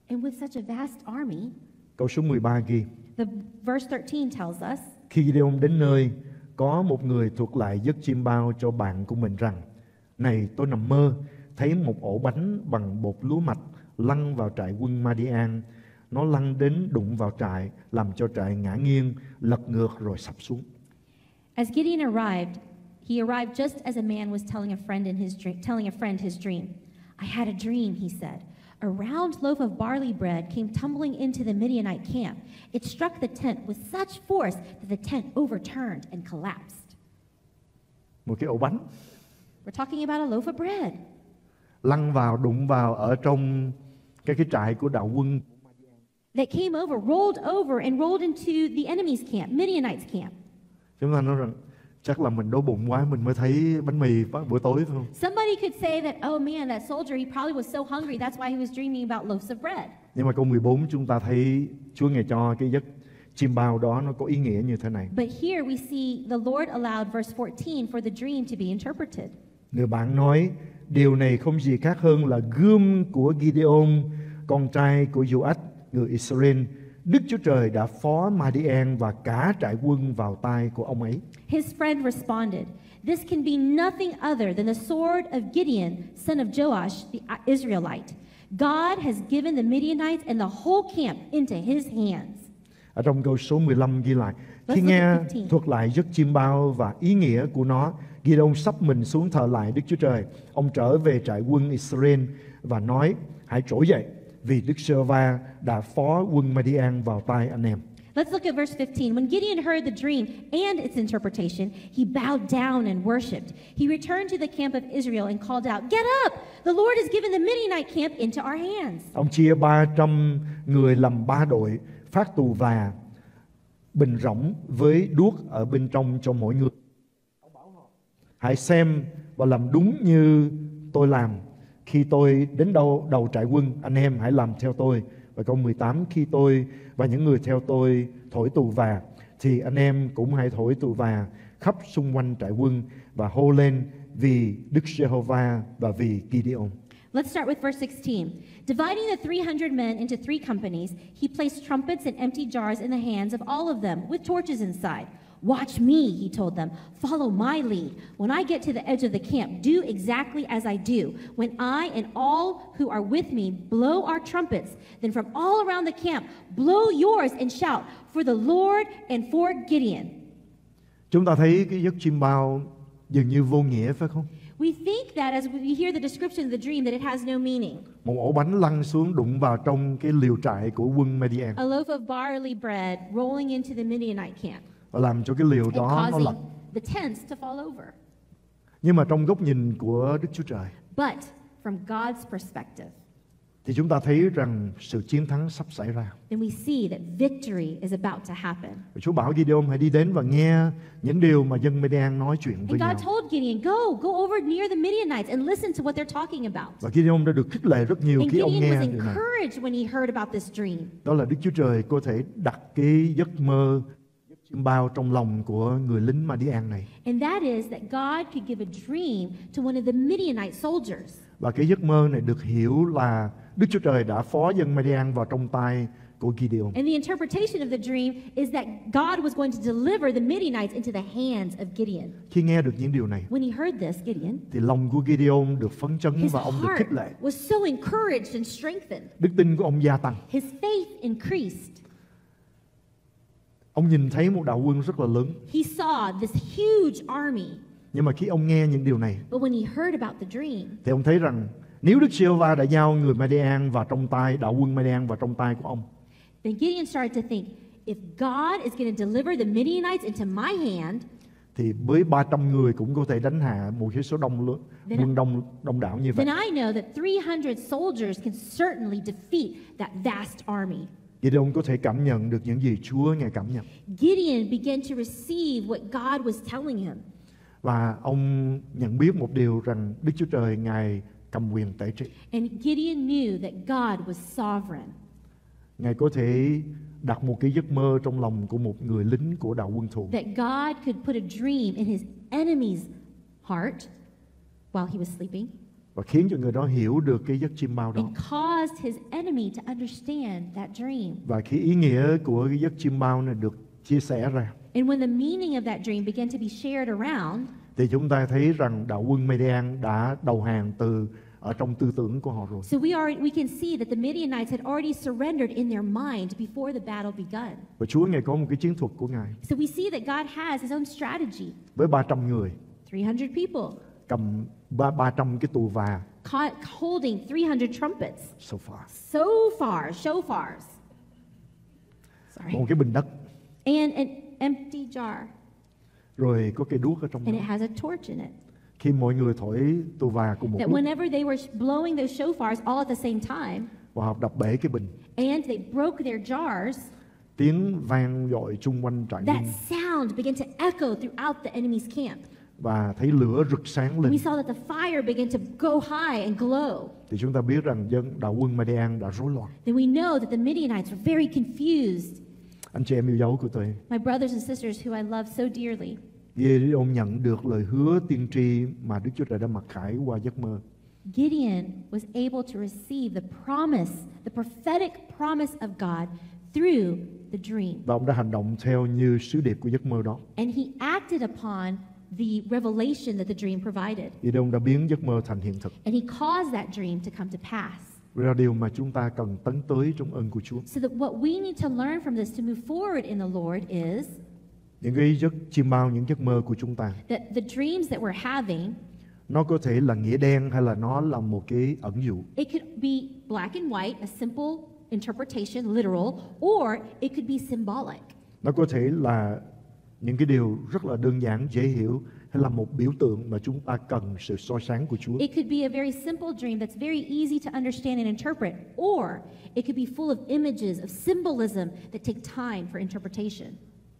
And with such a vast army, câu số 13 ghi, the verse 13 tells us, khi Gideon đến nơi, có một người thuộc lại giấc chim bao cho bạn của mình rằng, này tôi nằm mơ, thấy một ổ bánh bằng bột lúa mạch lăn vào trại quân Madian. Nó lăn đến đụng vào trại, làm cho trại ngã nghiêng, lật ngược rồi sập xuống. As Gideon arrived, he arrived just as a man was telling a friend in his dream, telling a friend his dream. I had a dream, he said. A round loaf of barley bread came tumbling into the Midianite camp. It struck the tent with such force that the tent overturned and collapsed. Một cái ổ bánh We're talking about a loaf of bread. lăn vào, đụng vào ở trong cái cái trại của đạo quân that came over, rolled over, and rolled into the enemy's camp, Midianites' camp. Chúng ta nói rằng chắc là mình đói bụng quá mình mới thấy bánh mì vào bữa tối phải không? Somebody could say that, oh man, that soldier, he probably was so hungry, that's why he was dreaming about loaves of bread. Nhưng mà câu 14 chúng ta thấy Chúa ngài cho cái giấc chim bao đó nó có ý nghĩa như thế này. But here we see the Lord allowed verse 14 for the dream to be interpreted. Người bạn nói điều này không gì khác hơn là gươm của Gideon, con trai của Joach, người Israel. Đức Chúa Trời đã phó Madian và cả trại quân vào tay của ông ấy. His friend responded, This can be nothing other than the sword of Gideon, son of Joash, the Israelite. God has given the Midianites and the whole camp into his hands. Ở trong câu số 15 ghi lại, Khi nghe look at 15. thuật lại giấc chim bao và ý nghĩa của nó, Gideon sắp mình xuống thờ lại Đức Chúa Trời. Ông trở về trại quân Israel và nói, hãy trỗi dậy vì Đức sơ va đã phó quân Madian vào tay anh em. Let's look at verse 15. When Gideon heard the dream and its interpretation, he bowed down and worshiped. He returned to the camp of Israel and called out, Get up! The Lord has given the Midianite camp into our hands. Ông chia 300 người làm ba đội, phát tù và bình rỗng với đuốc ở bên trong cho mỗi người. Hãy xem và làm đúng như tôi làm. Khi tôi đến đâu đầu trại quân, anh em hãy làm theo tôi. Và câu 18, khi tôi và những người theo tôi thổi tù và, thì anh em cũng hãy thổi tù và khắp xung quanh trại quân và hô lên vì Đức Giê-hô-va và vì Gideon. Let's start with verse 16. Dividing the 300 men into three companies, he placed trumpets and empty jars in the hands of all of them with torches inside. Watch me, he told them. Follow my lead. When I get to the edge of the camp, do exactly as I do. When I and all who are with me blow our trumpets, then from all around the camp, blow yours and shout, For the Lord and for Gideon. Chúng ta thấy cái giấc chim bao dường như vô nghĩa phải không? We think that as we hear the description of the dream, that it has no meaning. Một ổ bánh lăn xuống đụng vào trong cái liều trại của quân Median A loaf of barley bread rolling into the Midianite camp. Và làm cho cái liều đó nó lật. the tents to fall over. Nhưng mà trong góc nhìn của Đức Chúa Trời But from God's perspective, thì chúng ta thấy rằng sự chiến thắng sắp xảy ra. then we see that victory is about to happen. Và Chúa bảo Gideon hãy đi đến và nghe những điều mà dân Median nói chuyện với And nhau. God told Gideon, Go, go over near the Midianites and listen to what they're talking about. Và Gideon đã được khích lệ rất nhiều And khi ông Gideon nghe was encouraged when he heard about this dream. Đó là Đức Chúa Trời có thể đặt cái giấc mơ chim bao trong lòng của người lính Madian này. And that is that God could give a dream to one of the Midianite soldiers. Và cái giấc mơ này được hiểu là Đức Chúa Trời đã phó dân Madian vào trong tay của Gideon. And the interpretation of the dream is that God was going to deliver the Midianites into the hands of Gideon. Khi nghe được những điều này When he heard this, Gideon, thì lòng của Gideon được phấn chấn và ông được khích lệ. was so encouraged and strengthened. Đức tin của ông gia tăng. His faith increased. Ông nhìn thấy một đạo quân rất là lớn. He saw this huge army. Nhưng mà khi ông nghe những điều này But when he heard about the dream, thì ông thấy rằng nếu Đức Giê-hô-va đã giao người Madian vào trong tay đạo quân Madian vào trong tay của ông then Gideon started to think if God is going to deliver the Midianites into my hand, thì với 300 người cũng có thể đánh hạ một số đông lớn quân đông đông đảo như vậy. then I know that 300 soldiers can certainly defeat that vast army. Gideon có thể cảm nhận được những gì Chúa ngài cảm nhận Gideon began to receive what God was telling him. và ông nhận biết một điều rằng Đức Chúa Trời ngài cầm quyền tể trị. And Gideon knew that God was sovereign. Ngài có thể đặt một cái giấc mơ trong lòng của một người lính của đạo quân thù. that God could put a dream in his enemy's heart while he was sleeping và khiến cho người đó hiểu được cái giấc chim bao đó. and caused his enemy to understand that dream. Và khi ý nghĩa của cái giấc chim bao này được chia sẻ ra And when the meaning of that dream began to be shared around, thì chúng ta thấy rằng đạo quân Median đã đầu hàng từ ở trong tư tưởng của họ rồi. so we are we can see that the Midianites had already surrendered in their mind before the battle begun. Và Chúa ngài có một cái chiến thuật của ngài So we see that God has his own strategy. với 300 người 300 people cầm 300 cái tù và holding 300 trumpets. so far. So far, shofars. Sorry. Một cái bình đất And an empty jar. rồi có cây đuốc ở trong And it đó. has a torch in it. Khi mọi người thổi tù và cùng một that lúc whenever they were blowing those shofars all at the same time, và họ đập bể cái bình, and they broke their jars, tiếng vang dội chung quanh trại that sound began to echo throughout the enemy's camp. Và thấy lửa rực sáng lên We saw that the fire began to go high and glow. thì chúng ta biết rằng dân đạo quân Madian đã rối loạn. Then we know that the Midianites were very confused. Anh chị em yêu dấu của tôi, My brothers and sisters who I love so dearly, Gideon nhận được lời hứa tiên tri mà Đức Chúa Trời đã mặc khải qua giấc mơ. Gideon was able to receive the promise, the prophetic promise of God through the dream. Và ông đã hành động theo như sứ điệp của giấc mơ đó. And he acted upon the revelation that the dream provided. Gideon đã biến giấc mơ thành hiện thực. And he caused that dream to come to pass. Đây là điều mà chúng ta cần tấn tới trong ơn của Chúa. So that what we need to learn from this to move forward in the Lord is những cái giấc chiêm bao những giấc mơ của chúng ta that the dreams that we're having, nó có thể là nghĩa đen hay là nó là một cái ẩn dụ it could be black and white, a simple interpretation, literal, or it could be symbolic. nó có thể là những cái điều rất là đơn giản dễ hiểu hay là một biểu tượng mà chúng ta cần sự soi sáng của Chúa. It could be a very simple dream that's very easy to understand and interpret, or it could be full of images, of symbolism that take time for interpretation.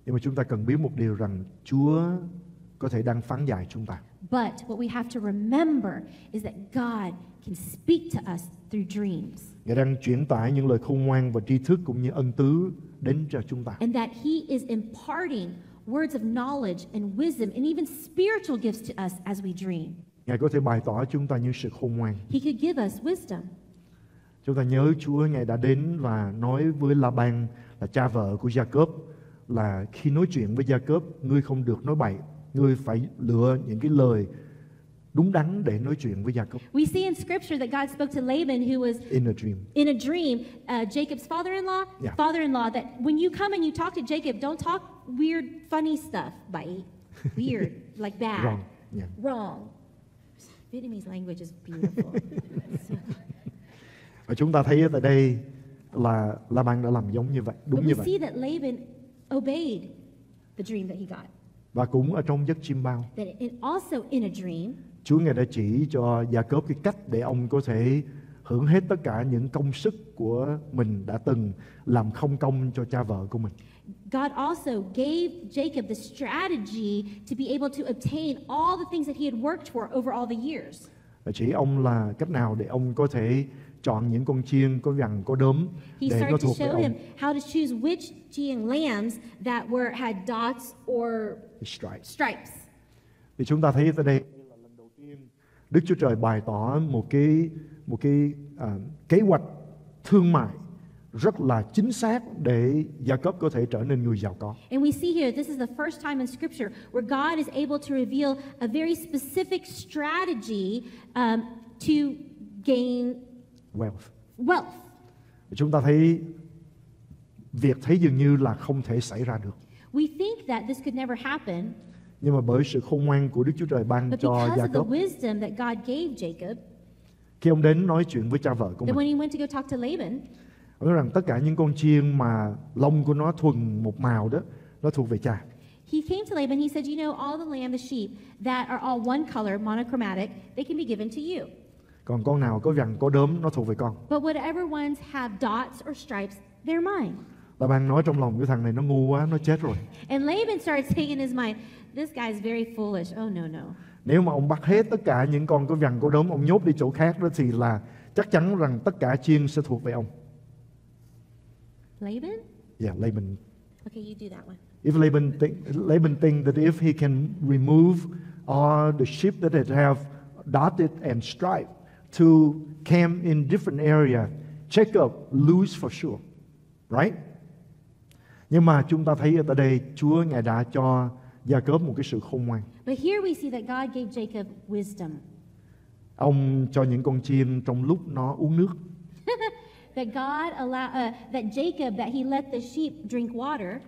nhưng mà chúng ta cần biết một điều rằng Chúa có thể đang phán dạy chúng ta. But what we have to remember is that God can speak to us through dreams, Ngài đang chuyển tải những lời khôn ngoan và tri thức cũng như ân tứ đến cho chúng ta. And that He is imparting words of knowledge and wisdom and even spiritual gifts to us as we dream. Ngài có thể bày tỏ chúng ta những sự khôn ngoan He could give us wisdom. Chúng ta nhớ Chúa Ngài đã đến và nói với La-ban là cha vợ của Gia-cốp là khi nói chuyện với Gia-cốp ngươi không được nói bậy, ngươi phải lựa những cái lời đúng đắn để nói chuyện với Gia-cốp We see in Scripture that God spoke to Laban, who was in a dream. in a dream, uh, Jacob's father-in-law, Yeah. father-in-law, that when you come and you talk to Jacob, don't talk weird, funny stuff, bậy, weird, *laughs* like bad, Wrong. Yeah. wrong. Vietnamese language is beautiful. So- *laughs* Và chúng ta thấy tại đây là La-ban đã làm giống như vậy, đúng but như we vậy. see that Laban obeyed the dream that he got. Và cũng ở trong giấc chim bao, That it, also in a dream, Chúa Ngài đã chỉ cho Gia-cốp cái cách để ông có thể hưởng hết tất cả những công sức của mình đã từng làm không công cho cha vợ của mình. God also gave Jacob the strategy to be able to obtain all the things that he had worked for over all the years. Chỉ ông là cách nào để ông có thể chọn những con chiên có gằn có đốm để nó started to thuộc về show ông. him how to choose which chiang lambs that were had dots or Stripes. stripes. Thì chúng ta thấy tại đây là lần đầu tiên Đức Chúa Trời bày tỏ một cái một cái à, kế hoạch thương mại rất là chính xác để Gia cấp có thể trở nên người giàu có. And we see here, this is the first time in Scripture where God is able to reveal a very specific strategy um, to gain Wealth. wealth. Chúng ta thấy việc thấy dường như là không thể xảy ra được. We think that this could never happen, Nhưng mà bởi sự khôn ngoan của Đức Chúa Trời ban but cho Gia Jacob, khi ông đến nói chuyện với cha vợ của mình, when he went to go talk to Laban, ông nói rằng tất cả những con chiên mà lông của nó thuần một màu đó, nó thuộc về cha. he came to Laban. He said, You know, all the lamb, the sheep that are all one color, monochromatic, they can be given to you. Còn con nào có gằn có đốm nó thuộc về con. But whatever ones have dots or stripes, they're mine. Và ban nói trong lòng cái thằng này nó ngu quá, nó chết rồi. And Laban started *laughs* saying in his mind, This guy's very foolish. Oh, no, no. Nếu mà ông bắt hết tất cả những con có gằn có đốm ông nhốt đi chỗ khác đó thì là chắc chắn rằng tất cả chiên sẽ thuộc về ông. Laban? Yeah, Laban. Okay, you do that one. If Laban think, Laban think that if he can remove all the sheep that it have dotted and striped to camp in different area, Jacob lose for sure, right? Nhưng mà chúng ta thấy ở tại đây Chúa ngài đã cho Gia Cớp một cái sự khôn ngoan. But here we see that God gave Jacob wisdom. Ông cho những con chiên trong lúc nó uống nước *laughs* That God allowed, uh, that Jacob, that he let the sheep drink water.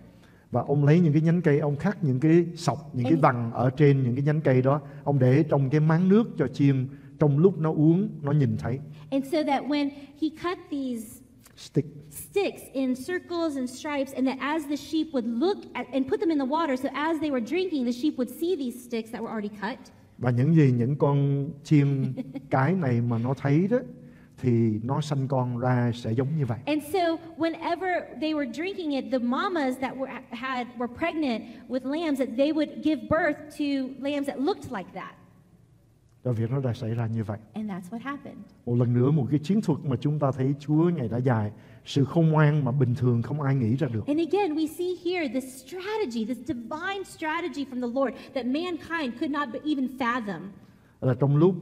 và ông lấy những cái nhánh cây ông khắc những cái sọc những cái vằn ở trên những cái nhánh cây đó ông để trong cái máng nước cho chiên trong lúc nó uống nó nhìn thấy And so that when he cut these stick. Sticks in circles and stripes, and that as the sheep would look at, and put them in the water, so as they were drinking, the sheep would see these sticks that were already cut. và những gì những con chiên *laughs* cái này mà nó thấy đó thì nó sanh con ra sẽ giống như vậy. And so, whenever they were drinking it, the mamas that were had were pregnant with lambs, that they would give birth to lambs that looked like that, và việc nó đã xảy ra như vậy and that's what happened. một lần nữa một cái chiến thuật mà chúng ta thấy Chúa ngài đã dạy sự khôn ngoan mà bình thường không ai nghĩ ra được And again, we see here this strategy, this divine strategy from the Lord that mankind could not even fathom. là trong lúc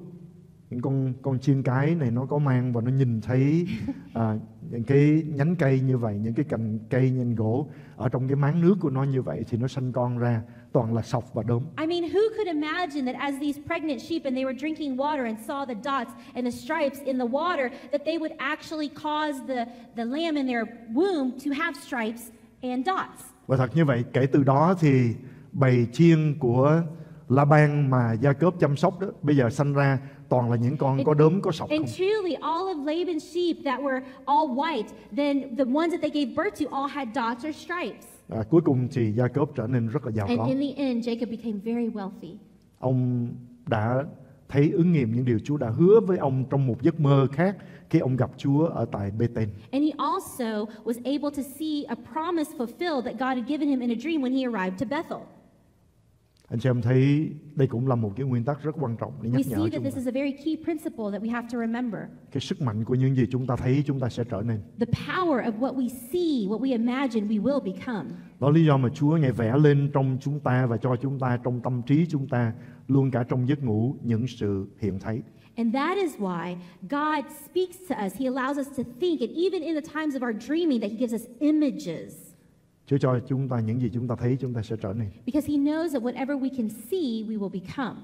những con con chiên cái này nó có mang và nó nhìn thấy *laughs* à, những cái nhánh cây như vậy những cái cành cây nhánh gỗ ở trong cái máng nước của nó như vậy thì nó sanh con ra toàn là sọc và đốm I mean, who could imagine that as these pregnant sheep and they were drinking water and saw the dots and the stripes in the water, that they would actually cause the, the lamb in their womb to have stripes and dots? Và thật như vậy, kể từ đó thì bầy chiên của La-ban mà Gia Cớp chăm sóc đó, bây giờ sanh ra toàn là những con có đốm có sọc không. And truly, all of Laban's sheep that were all white, then the ones that they gave birth to all had dots or stripes. À, cuối cùng thì Gia Cớp trở nên rất là giàu And có. in the end, Jacob became very wealthy. Ông đã thấy ứng nghiệm những điều Chúa đã hứa với ông trong một giấc mơ khác khi ông gặp Chúa ở tại Bê-tên. And he also was able to see a promise fulfilled that God had given him in a dream when he arrived to Bethel. Anh chị em thấy đây cũng là một cái nguyên tắc rất quan trọng để nhắc nhở chúng this ta. is a very key principle that we have to remember. Cái sức mạnh của những gì chúng ta thấy chúng ta sẽ trở nên. The power of what we see, what we imagine, we will become. Đó lý do mà Chúa Ngài vẽ lên trong chúng ta và cho chúng ta trong tâm trí chúng ta luôn cả trong giấc ngủ những sự hiện thấy. And that is why God speaks to us. He allows us to think, and even in the times of our dreaming, that He gives us images. Chúa cho chúng ta những gì chúng ta thấy chúng ta sẽ trở nên. Because He knows that whatever we can see, we will become.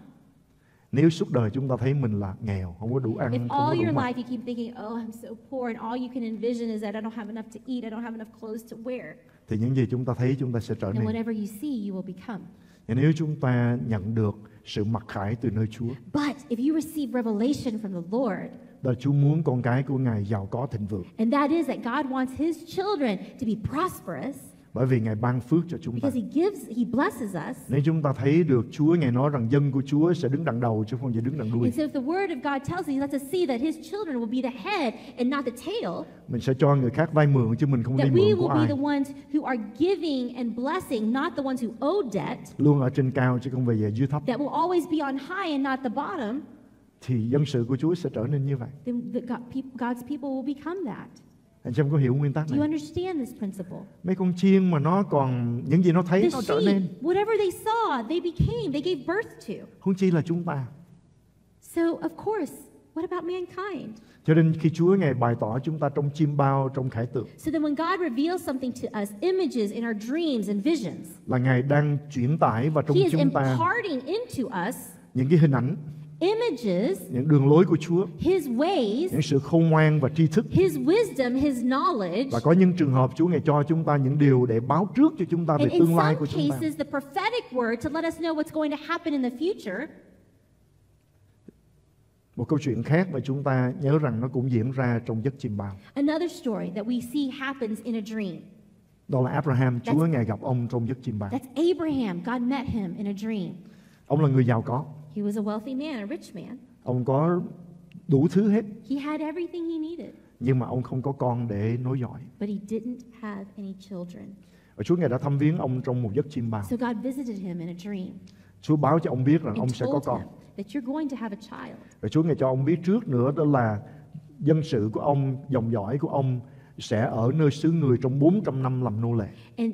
Nếu suốt đời chúng ta thấy mình là nghèo, không có đủ ăn, If không có all đủ your mặc, life you keep thinking, oh, I'm so poor, and all you can envision is that I don't have enough to eat, I don't have enough clothes to wear, thì những gì chúng ta thấy chúng ta sẽ trở nên. whatever you see, you will become. Và nếu chúng ta nhận được sự mặc khải từ nơi Chúa, But if you receive revelation from the Lord, đó Chúa muốn con cái của Ngài giàu có thịnh vượng, and that is that God wants His children to be prosperous bởi vì Ngài ban phước cho chúng ta. because He gives, He blesses us. Nếu chúng ta thấy được Chúa Ngài nói rằng dân của Chúa sẽ đứng đằng đầu chứ không phải đứng đằng đuôi, And so if the word of God tells us, He lets us see that His children will be the head and not the tail, mình sẽ cho người khác vay mượn chứ mình không đi that we mượn của will be ai. the ones who are giving and blessing, not the ones who owe debt, Luôn ở trên cao chứ không về về dưới thấp. that will always be on high and not the bottom, Thì dân sự của Chúa sẽ trở nên như vậy. then the God, God's people will become that. Anh chị em có hiểu nguyên tắc Do you này? understand this principle? Mấy con chiên mà nó còn những gì nó thấy The nó trở nên. whatever they saw, they became, they gave birth to. Huống chi là chúng ta. So, of course, what about mankind? Cho nên khi Chúa Ngài bày tỏ chúng ta trong chim bao, trong khải tượng So then when God reveals something to us, images in our dreams and visions, là Ngài đang chuyển tải vào trong He is chúng ta imparting into us những cái hình ảnh, images, những đường lối của Chúa, His ways, những sự khôn ngoan và tri thức. His wisdom, His knowledge. Và có những trường hợp Chúa Ngài cho chúng ta những điều để báo trước cho chúng ta về And tương lai some của chúng ta. cases, the prophetic word to let us know what's going to happen in the future. Một câu chuyện khác mà chúng ta nhớ rằng nó cũng diễn ra trong giấc chim bao. Another story that we see happens in a dream. Đó là Abraham, Chúa Ngài gặp ông trong giấc chim bao. That's Abraham. God met him in a dream. Ông là người giàu có, He was a wealthy man, a rich man. ông có đủ thứ hết, He had everything he needed, nhưng mà ông không có con để nối dõi. but he didn't have any children. Và Chúa Ngài đã thăm viếng ông trong một giấc chim bao. So God visited him in a dream Chúa báo cho ông biết rằng ông and sẽ có con. that you're going to have a child. Và Chúa Ngài cho ông biết trước nữa đó là dân sự của ông, dòng dõi của ông sẽ ở nơi xứ người trong 400 năm làm nô lệ. And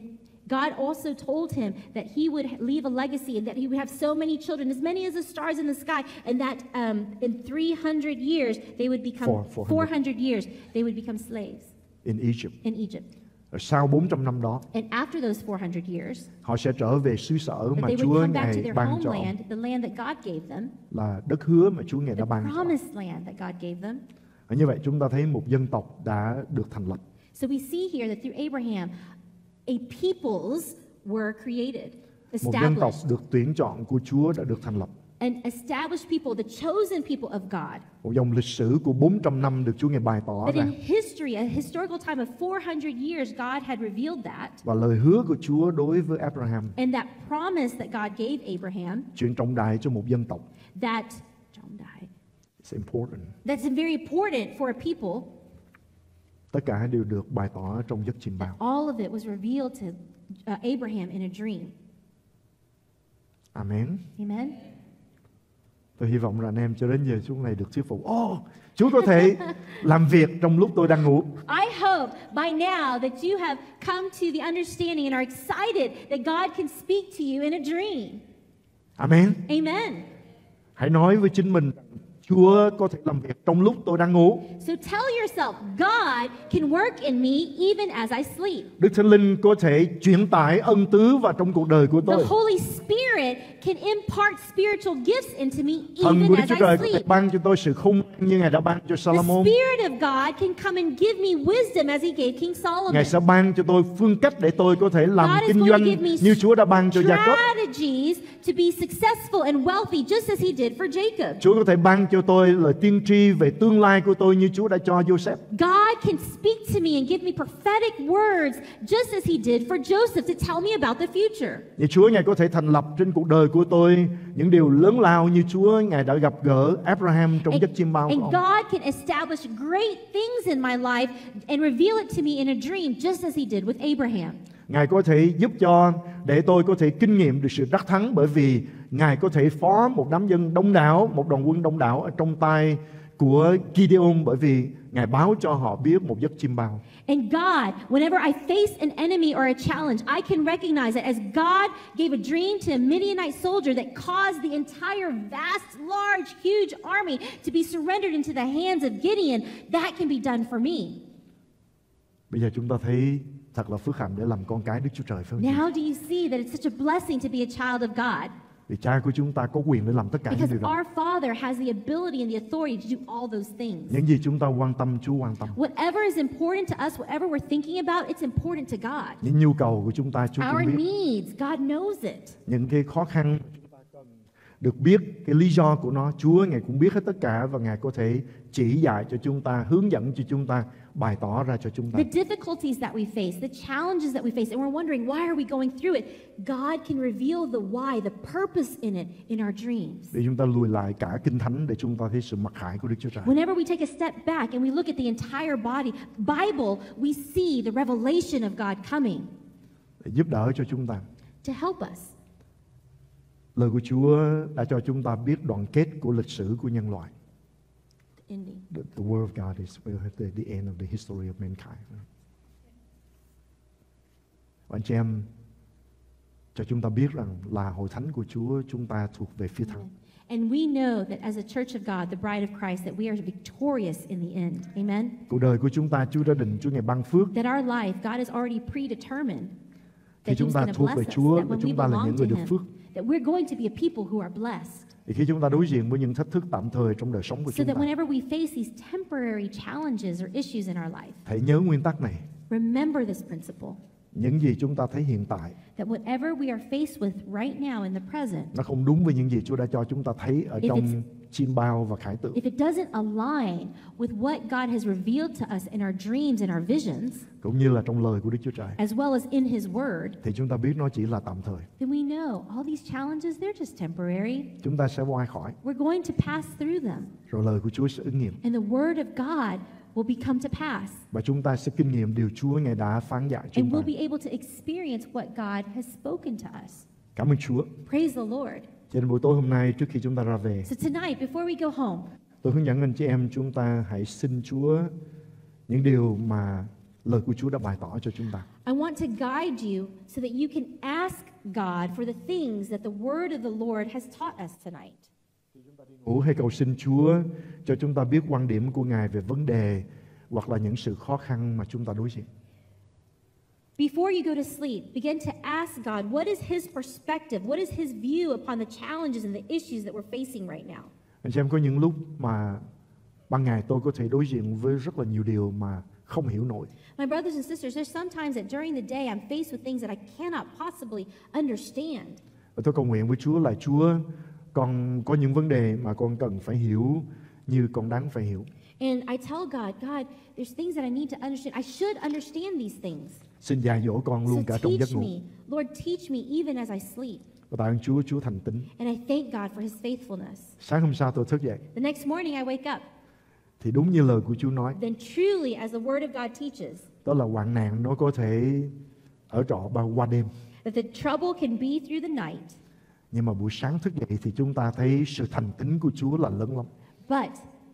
God also told him that he would leave a legacy and that he would have so many children, as many as the stars in the sky, and that um, in 300 years they would become, Four- 400. 400 years, they would become slaves in Egypt. in Egypt. Rồi sau 400 năm đó, And after those 400 years, họ sẽ trở về xứ sở mà Chúa Ngài ban cho homeland, the land that God gave them, là đất hứa mà Chúa Ngài đã ban cho land that God gave them. Và như vậy chúng ta thấy một dân tộc đã được thành lập. So we see here that through Abraham, a peoples were created, Một dân tộc established, được tuyển chọn của Chúa đã được thành lập. an established people, the chosen people of God. Một dòng lịch sử của 400 năm được Chúa Ngài bày tỏ That ra. in history, a historical time of 400 years, God had revealed that. Và lời hứa của Chúa đối với Abraham And that promise that God gave Abraham, chuyện trọng đại cho một dân tộc. that It's important. that's very important for a people, Tất cả đều được bày tỏ trong giấc chim bao. all of it was revealed to uh, Abraham in a dream. Amen. Amen. Tôi hy vọng anh em cho đến giờ xuống này được thuyết phục. Ồ, Chúa có thể *laughs* làm việc trong lúc tôi đang ngủ. I hope by now that you have come to the understanding and are excited that God can speak to you in a dream. Amen. Amen. Hãy nói với chính mình Chúa có thể làm việc trong lúc tôi đang ngủ. So tell yourself, God can work in me even as I sleep. Đức Thánh Linh có thể chuyển tải ân tứ vào trong cuộc đời của The tôi. Holy Spirit can impart spiritual gifts into me Thần even của Đức as Chúa I Trời có thể ban cho tôi sự khôn như Ngài đã ban cho The Salomon. Spirit of God can come and give me wisdom as He gave King Solomon. Ngài sẽ ban cho tôi phương cách để tôi có thể làm God kinh doanh như Chúa đã ban cho Gia-cốp. strategies to be successful and wealthy just as He did for Jacob. Chúa có thể ban cho tôi lời tiên tri về tương lai của tôi như Chúa đã cho Joseph. God can speak to me and give me prophetic words just as He did for Joseph to tell me about the future. Và Chúa Ngài có thể thành lập trên cuộc đời của tôi những điều lớn lao như Chúa Ngài đã gặp gỡ Abraham trong giấc chim bao and của ông. God can establish great things in my life and reveal it to me in a dream just as He did with Abraham. Ngài có thể giúp cho để tôi có thể kinh nghiệm được sự đắc thắng bởi vì Ngài có thể phó một đám dân đông đảo, một đoàn quân đông đảo ở trong tay của Gideon bởi vì Ngài báo cho họ biết một giấc chim bao. And God, whenever I face an enemy or a challenge, I can recognize that as God gave a dream to a Midianite soldier that caused the entire vast, large, huge army to be surrendered into the hands of Gideon, that can be done for me. Bây giờ chúng ta thấy thật là phước hạnh để làm con cái Đức Chúa Trời phải không? Now, do you see that it's such a blessing to be a child of God? Vì cha của chúng ta có quyền để làm tất cả những Because điều đó. our Father has the ability and the authority to do all those things. Những gì chúng ta quan tâm, Chúa quan tâm. Whatever is important to us, whatever we're thinking about, it's important to God. Những nhu cầu của chúng ta, Chúa Our cũng biết. needs, God knows it. Những cái khó khăn được biết cái lý do của nó. Chúa Ngài cũng biết hết tất cả và Ngài có thể chỉ dạy cho chúng ta, hướng dẫn cho chúng ta, bày tỏ ra cho chúng ta. The difficulties that we face, the challenges that we face, and we're wondering why are we going through it? God can reveal the why, the purpose in it in our dreams. Để chúng ta lùi lại cả kinh thánh để chúng ta thấy sự mặc hại của Đức Chúa Trời. Whenever we take a step back and we look at the entire body, Bible, we see the revelation of God coming Để giúp đỡ cho chúng ta. to help us. Lời của Chúa đã cho chúng ta biết đoạn kết của lịch sử của nhân loại. The, the word of God is the, the end of the history of mankind. Và anh chị em cho chúng ta biết rằng là hội thánh của Chúa chúng ta thuộc về phía thắng. And we know that as a church of God, the bride of Christ, that we are victorious in the end. Amen. Cuộc đời của chúng ta Chúa đã định Chúa ngày ban phước That our life, God has already predetermined that chúng ta thuộc về Chúa và chúng ta là những người to được Him, phước. That we're going to be a people who are blessed. Thì khi chúng ta đối diện với những thách thức tạm thời trong đời sống của So chúng that ta, whenever we face these temporary challenges or issues in our life, hãy nhớ nguyên tắc này. remember this principle Những gì chúng ta thấy hiện tại that whatever we are faced with right now in the present, nó không đúng với những gì Chúa đã cho chúng ta thấy ở trong chim bao và khải tượng. if it doesn't align with what God has revealed to us in our dreams and our visions, Cũng như là trong lời của Đức Chúa Trời. as well as in His Word, Thì chúng ta biết nó chỉ là tạm thời. then we know all these challenges, they're just temporary. Chúng ta sẽ qua khỏi. We're going to pass through them. Rồi lời của Chúa sẽ ứng nghiệm. And the Word of God will become to pass. Và chúng ta sẽ kinh nghiệm điều Chúa Ngài đã phán dạy chúng And ta. we'll be able to experience what God has spoken to us. Cảm ơn Chúa. Praise the Lord. Cho nên buổi tối hôm nay trước khi chúng ta ra về, So tonight, before we go home, tôi hướng dẫn anh chị em chúng ta hãy xin Chúa những điều mà lời của Chúa đã bày tỏ cho chúng ta. I want to guide you so that you can ask God for the things that the Word of the Lord has taught us tonight. Ngủ hay cầu xin Chúa cho chúng ta biết quan điểm của Ngài về vấn đề hoặc là những sự khó khăn mà chúng ta đối diện. Before you go to sleep, begin to ask God what is His perspective, what is His view upon the challenges and the issues that we're facing right now. Anh em có những lúc mà ban ngày tôi có thể đối diện với rất là nhiều điều mà không hiểu nổi. My brothers and sisters, there's sometimes that during the day I'm faced with things that I cannot possibly understand. Và tôi cầu nguyện với Chúa là Chúa con có những vấn đề mà con cần phải hiểu như con đáng phải hiểu. And I tell God, God, there's things that I need to understand. I should understand these things. Xin dạy dỗ con luôn cả So trong giấc ngủ. me. Lord, teach me even as I sleep. Và tạ ơn Chúa, Chúa thành tín. And I thank God for his faithfulness. Sáng hôm sau tôi thức dậy The next morning I wake up. thì đúng như lời của Chúa nói, Then truly, as the word of God teaches, đó là hoạn nạn nó có thể ở trọ bao qua đêm. that the trouble can be through the night, Nhưng mà buổi sáng thức dậy thì chúng ta thấy sự thành tín của Chúa là lớn lắm. but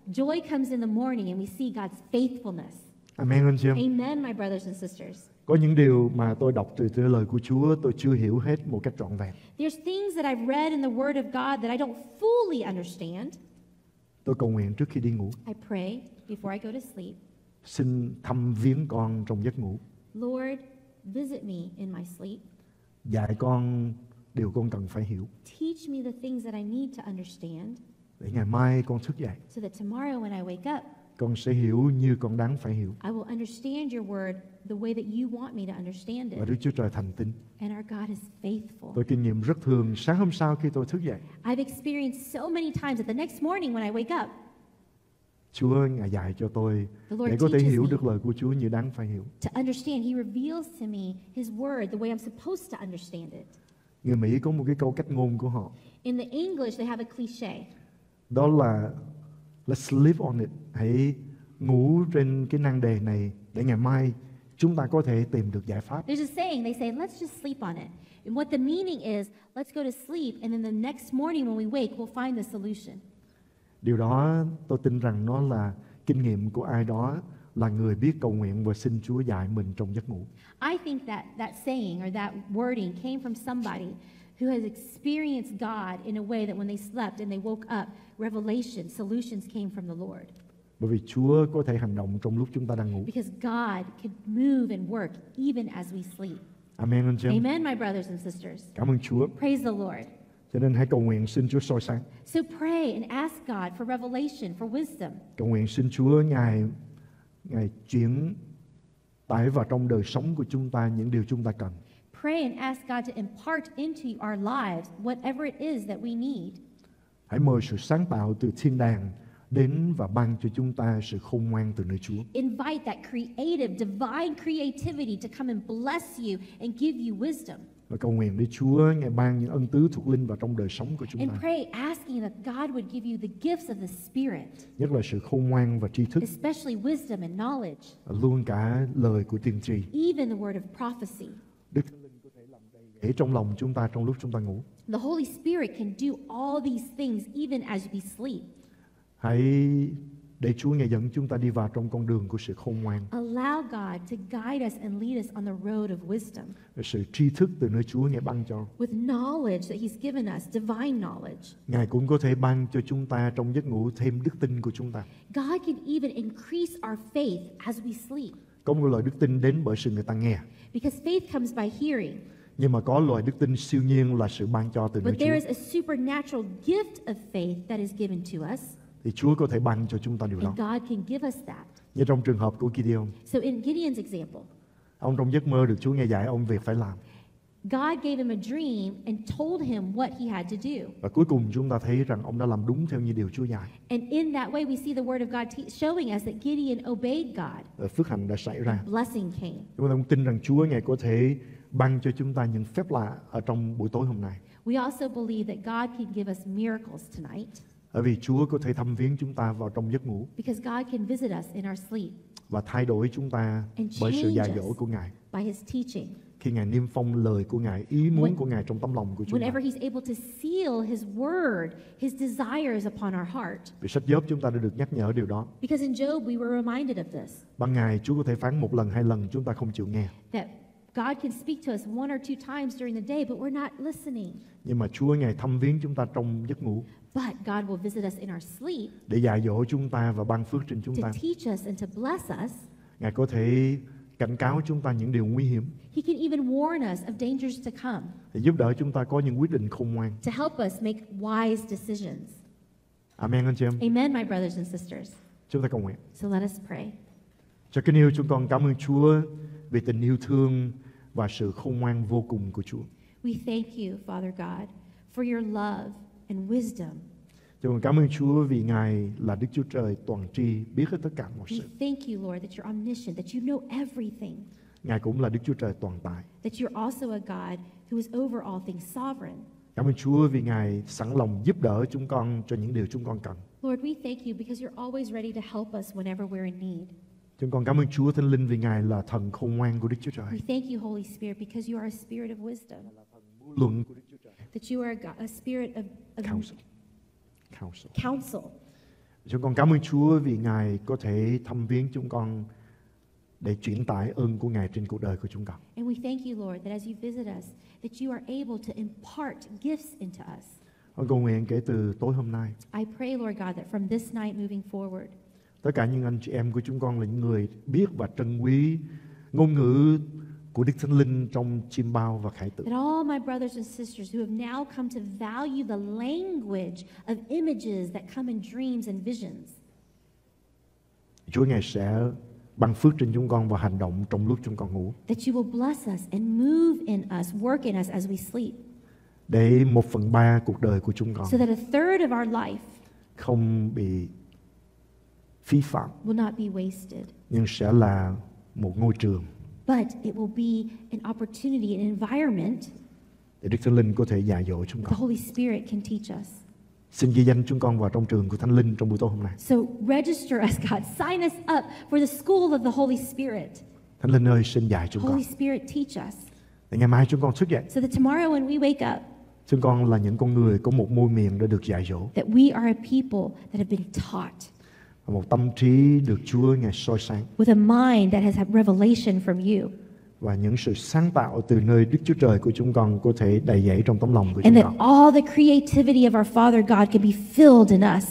joy comes in the morning and we see God's faithfulness. Amen anh chị. Amen, my brothers and sisters. Có những điều mà tôi đọc từ từ lời của Chúa tôi chưa hiểu hết một cách trọn vẹn. There's things that I've read in the word of God that I don't fully understand. Tôi cầu nguyện trước khi đi ngủ, I pray before I go to sleep, xin thăm viếng con trong giấc ngủ, Lord, visit me in my sleep. dạy con điều con cần phải hiểu. Teach me the things that I need to understand Để ngày mai con thức dậy, so that tomorrow when I wake up, con sẽ hiểu như con đáng phải hiểu. I will understand your word the way that you want me to understand Và it. Đức Chúa Trời thành tín. And our God is faithful. Tôi kinh nghiệm rất thường sáng hôm sau khi tôi thức dậy, I've experienced so many times that the next morning when I wake up, Chúa Ngài dạy cho tôi the Lord để có thể hiểu được lời của Chúa như đáng phải hiểu. to understand. He reveals to me His word the way I'm supposed to understand it. Người Mỹ có một cái câu cách ngôn của họ, In the English, they have a cliche. đó là let's live on it. Hãy ngủ trên cái nan đề này để ngày mai chúng ta có thể tìm được giải pháp. There's a saying, they say, let's just sleep on it. And what the meaning is, let's go to sleep, and then the next morning when we wake, we'll find the solution. Điều đó tôi tin rằng nó là kinh nghiệm của ai đó là người biết cầu nguyện và xin Chúa dạy mình trong giấc ngủ. I think that that saying or that wording came from somebody who has experienced God in a way that when they slept and they woke up, revelation, solutions came from the Lord. Bởi vì Chúa có thể hành động trong lúc chúng ta đang ngủ. Because God can move and work even as we sleep. Amen anh chị. Amen, my brothers and sisters. Cảm ơn Chúa. Praise the Lord. Cho nên hãy cầu nguyện xin Chúa soi sáng. So pray and ask God for revelation, for wisdom. Cầu nguyện xin Chúa Ngài Ngài chuyển tải vào trong đời sống của chúng ta những điều chúng ta cần. Pray and ask God to impart into our lives whatever it is that we need. Hãy mời sự sáng tạo từ thiên đàng đến và ban cho chúng ta sự khôn ngoan từ nơi Chúa. Invite that creative, divine creativity to come and bless you and give you wisdom. Và cầu nguyện để Chúa Ngài ban những ân tứ thuộc linh vào trong đời sống của chúng And ta. pray asking that God would give you the gifts of the Spirit, Nhất là sự khôn ngoan và tri thức, especially wisdom and knowledge, luôn cả lời của tiên tri. even the word of prophecy. Đức Thánh Linh có thể làm đầy để trong lòng chúng ta trong lúc chúng ta ngủ. The Holy Spirit can do all these things even as we sleep. Hãy để Chúa Ngài dẫn chúng ta đi vào trong con đường của sự khôn ngoan, Allow God to guide us and lead us on the road of wisdom sự tri thức từ nơi Chúa Ngài ban cho. with knowledge that He's given us, divine knowledge. Ngài cũng có thể ban cho chúng ta trong giấc ngủ thêm đức tin của chúng ta. God can even increase our faith as we sleep Có một loại đức tin đến bởi sự người ta nghe. because faith comes by hearing. Nhưng mà có loại đức tin siêu nhiên là sự ban cho từ nơi But there Chúa. is a supernatural gift of faith that is given to us, Thì Chúa có thể ban cho chúng ta điều đó. and God can give us that. Như trong trường hợp của Gideon, So in Gideon's example, ông trong giấc mơ được Chúa nghe dạy ông việc phải làm. God gave him a dream and told him what he had to do. Và cuối cùng chúng ta thấy rằng ông đã làm đúng theo như điều Chúa dạy. And in that way, we see the word of God showing us that Gideon obeyed God. Và phước hạnh đã xảy ra. Blessing came. Chúng ta cũng tin rằng Chúa Ngài có thể ban cho chúng ta những phép lạ ở trong buổi tối hôm nay. We also believe that God can give us miracles tonight Bởi vì Chúa có thể thăm viếng chúng ta vào trong giấc ngủ because God can visit us in our sleep và thay đổi chúng ta And bởi sự dạy us. dỗ của Ngài. by his teaching. Khi Ngài niêm phong lời của Ngài, ý muốn When- của Ngài trong tấm lòng của chúng ta. Whenever he's able to seal his word, his desires upon our heart. Vì sách Gióp chúng ta đã được nhắc nhở điều đó. Because in Job, we were reminded of this Ban ngày Chúa có thể phán một lần hai lần chúng ta không chịu nghe. that God can speak to us one or two times during the day, but we're not listening. Nhưng mà Chúa Ngài thăm viếng chúng ta trong giấc ngủ But God will visit us in our sleep để dạy dỗ chúng ta và ban phước trên chúng to ta. teach us and to bless us. Ngài có thể cảnh cáo chúng ta những điều nguy hiểm He can even warn us of dangers to come để giúp đỡ chúng ta có những quyết định khôn ngoan. to help us make wise decisions. Amen anh chị em. Amen, my brothers and sisters. Chúng ta cầu nguyện. So let us pray. Cho kính yêu chúng con cảm ơn Chúa vì tình yêu thương và sự khôn ngoan vô cùng của Chúa. We thank you, Father God, for your love and wisdom. Chúng con cảm ơn Chúa vì Ngài là Đức Chúa Trời toàn tri, biết hết tất cả mọi We sự. thank you, Lord, that you're omniscient, that you know everything, Ngài cũng là Đức Chúa Trời toàn tài. that you're also a God who is over all things sovereign. Cảm ơn Chúa vì Ngài sẵn lòng giúp đỡ chúng con cho những điều chúng con cần. Lord, we thank you because you're always ready to help us whenever we're in need. Chúng con cảm ơn Chúa Thánh Linh vì Ngài là thần khôn ngoan của Đức Chúa Trời. We thank you, Holy Spirit, because you are a spirit of wisdom, Luận của Đức Chúa Trời. that you are a, a spirit of, of Counsel. Counsel. counsel. Chúng con cảm ơn Chúa vì Ngài có thể thăm viếng chúng con để chuyển tải ơn của Ngài trên cuộc đời của chúng con. And we thank you, Lord, that as you visit us, that you are able to impart gifts into us. Con cầu nguyện kể từ tối hôm nay, I pray, Lord God, that from this night moving forward, tất cả những anh chị em của chúng con là những người biết và trân quý ngôn ngữ của Đức Thánh Linh trong chim bao và khải tượng. all my brothers and sisters who have now come to value the language of images that come in dreams and visions, Chúa Ngài sẽ ban phước trên chúng con và hành động trong lúc chúng con ngủ. that you will bless us and move in us, work in us as we sleep, Để một phần ba cuộc đời của chúng con so that a third of our life không bị phí phạm will not be wasted, nhưng sẽ là một ngôi trường but it will be an opportunity, an environment để Đức Thánh Linh có thể dạy dỗ chúng the con. Holy Spirit can teach us. Xin ghi danh chúng con vào trong trường của Thánh Linh trong buổi tối hôm nay. So register us, God. Sign us up for the school of the Holy Spirit. Thánh Linh ơi, xin dạy chúng con. Holy Spirit, teach us. Để ngày mai chúng con thức dậy, So that tomorrow when we wake up, chúng con là những con người có một môi miệng đã được dạy dỗ that we are a people that have been taught một tâm trí được Chúa Ngài soi sáng with a mind that has had revelation from you. và những sự sáng tạo từ nơi Đức Chúa Trời của chúng con có thể đầy dẫy trong tấm lòng của And chúng that con. all the creativity of our Father God can be filled in us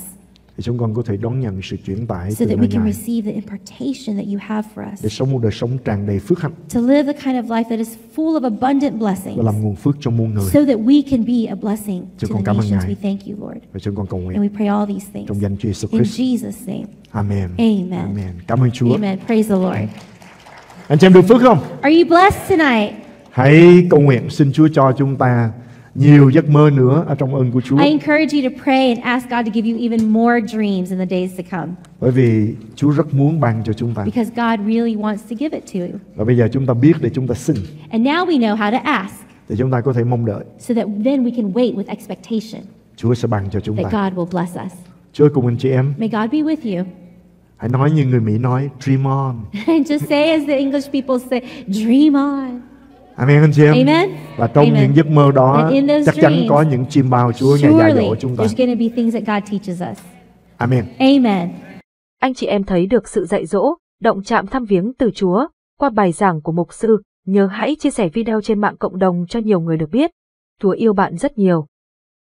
Để chúng con có thể đón nhận sự chuyển tải so từ that nơi we can Ngài receive the impartation that you have for để us. sống một đời sống tràn đầy phước hạnh To live the kind of life that is full of abundant blessings và làm nguồn phước cho muôn người. so that we can be a blessing to Chúng the con cảm ơn nations. Ngài. We thank you, Lord. Và chúng con cầu And nguyện we pray all these things trong danh Chúa Jesus in Christ. Jesus' name. Amen. Amen. Amen. Cảm ơn Chúa. Amen. Praise the Lord. Anh chị em được phước không? Are you blessed tonight? Hãy cầu nguyện xin Chúa cho chúng ta nhiều giấc mơ nữa ở trong ơn của Chúa. I encourage you to pray and ask God to give you even more dreams in the days to come Bởi vì Chúa rất muốn ban cho chúng ta. because God really wants to give it to you. Và bây giờ chúng ta biết để chúng ta xin, And now we know how to ask để chúng ta có thể mong đợi. so that then we can wait with expectation Chúa sẽ ban cho chúng that ta. God will bless us. Chúa cùng anh chị em, May God be with you. hãy nói như người Mỹ nói, dream on. And *laughs* just say as the English people say, dream on. Amen anh chị em. Amen. Và trong Amen. những giấc mơ đó, chắc chắn dreams, có những chim bao Chúa Ngài dạy dỗ chúng ta. there's going to be things that God teaches us. Amen. Amen. Anh chị em thấy được sự dạy dỗ, động chạm thăm viếng từ Chúa qua bài giảng của mục sư, nhớ hãy chia sẻ video trên mạng cộng đồng cho nhiều người được biết. Chúa yêu bạn rất nhiều.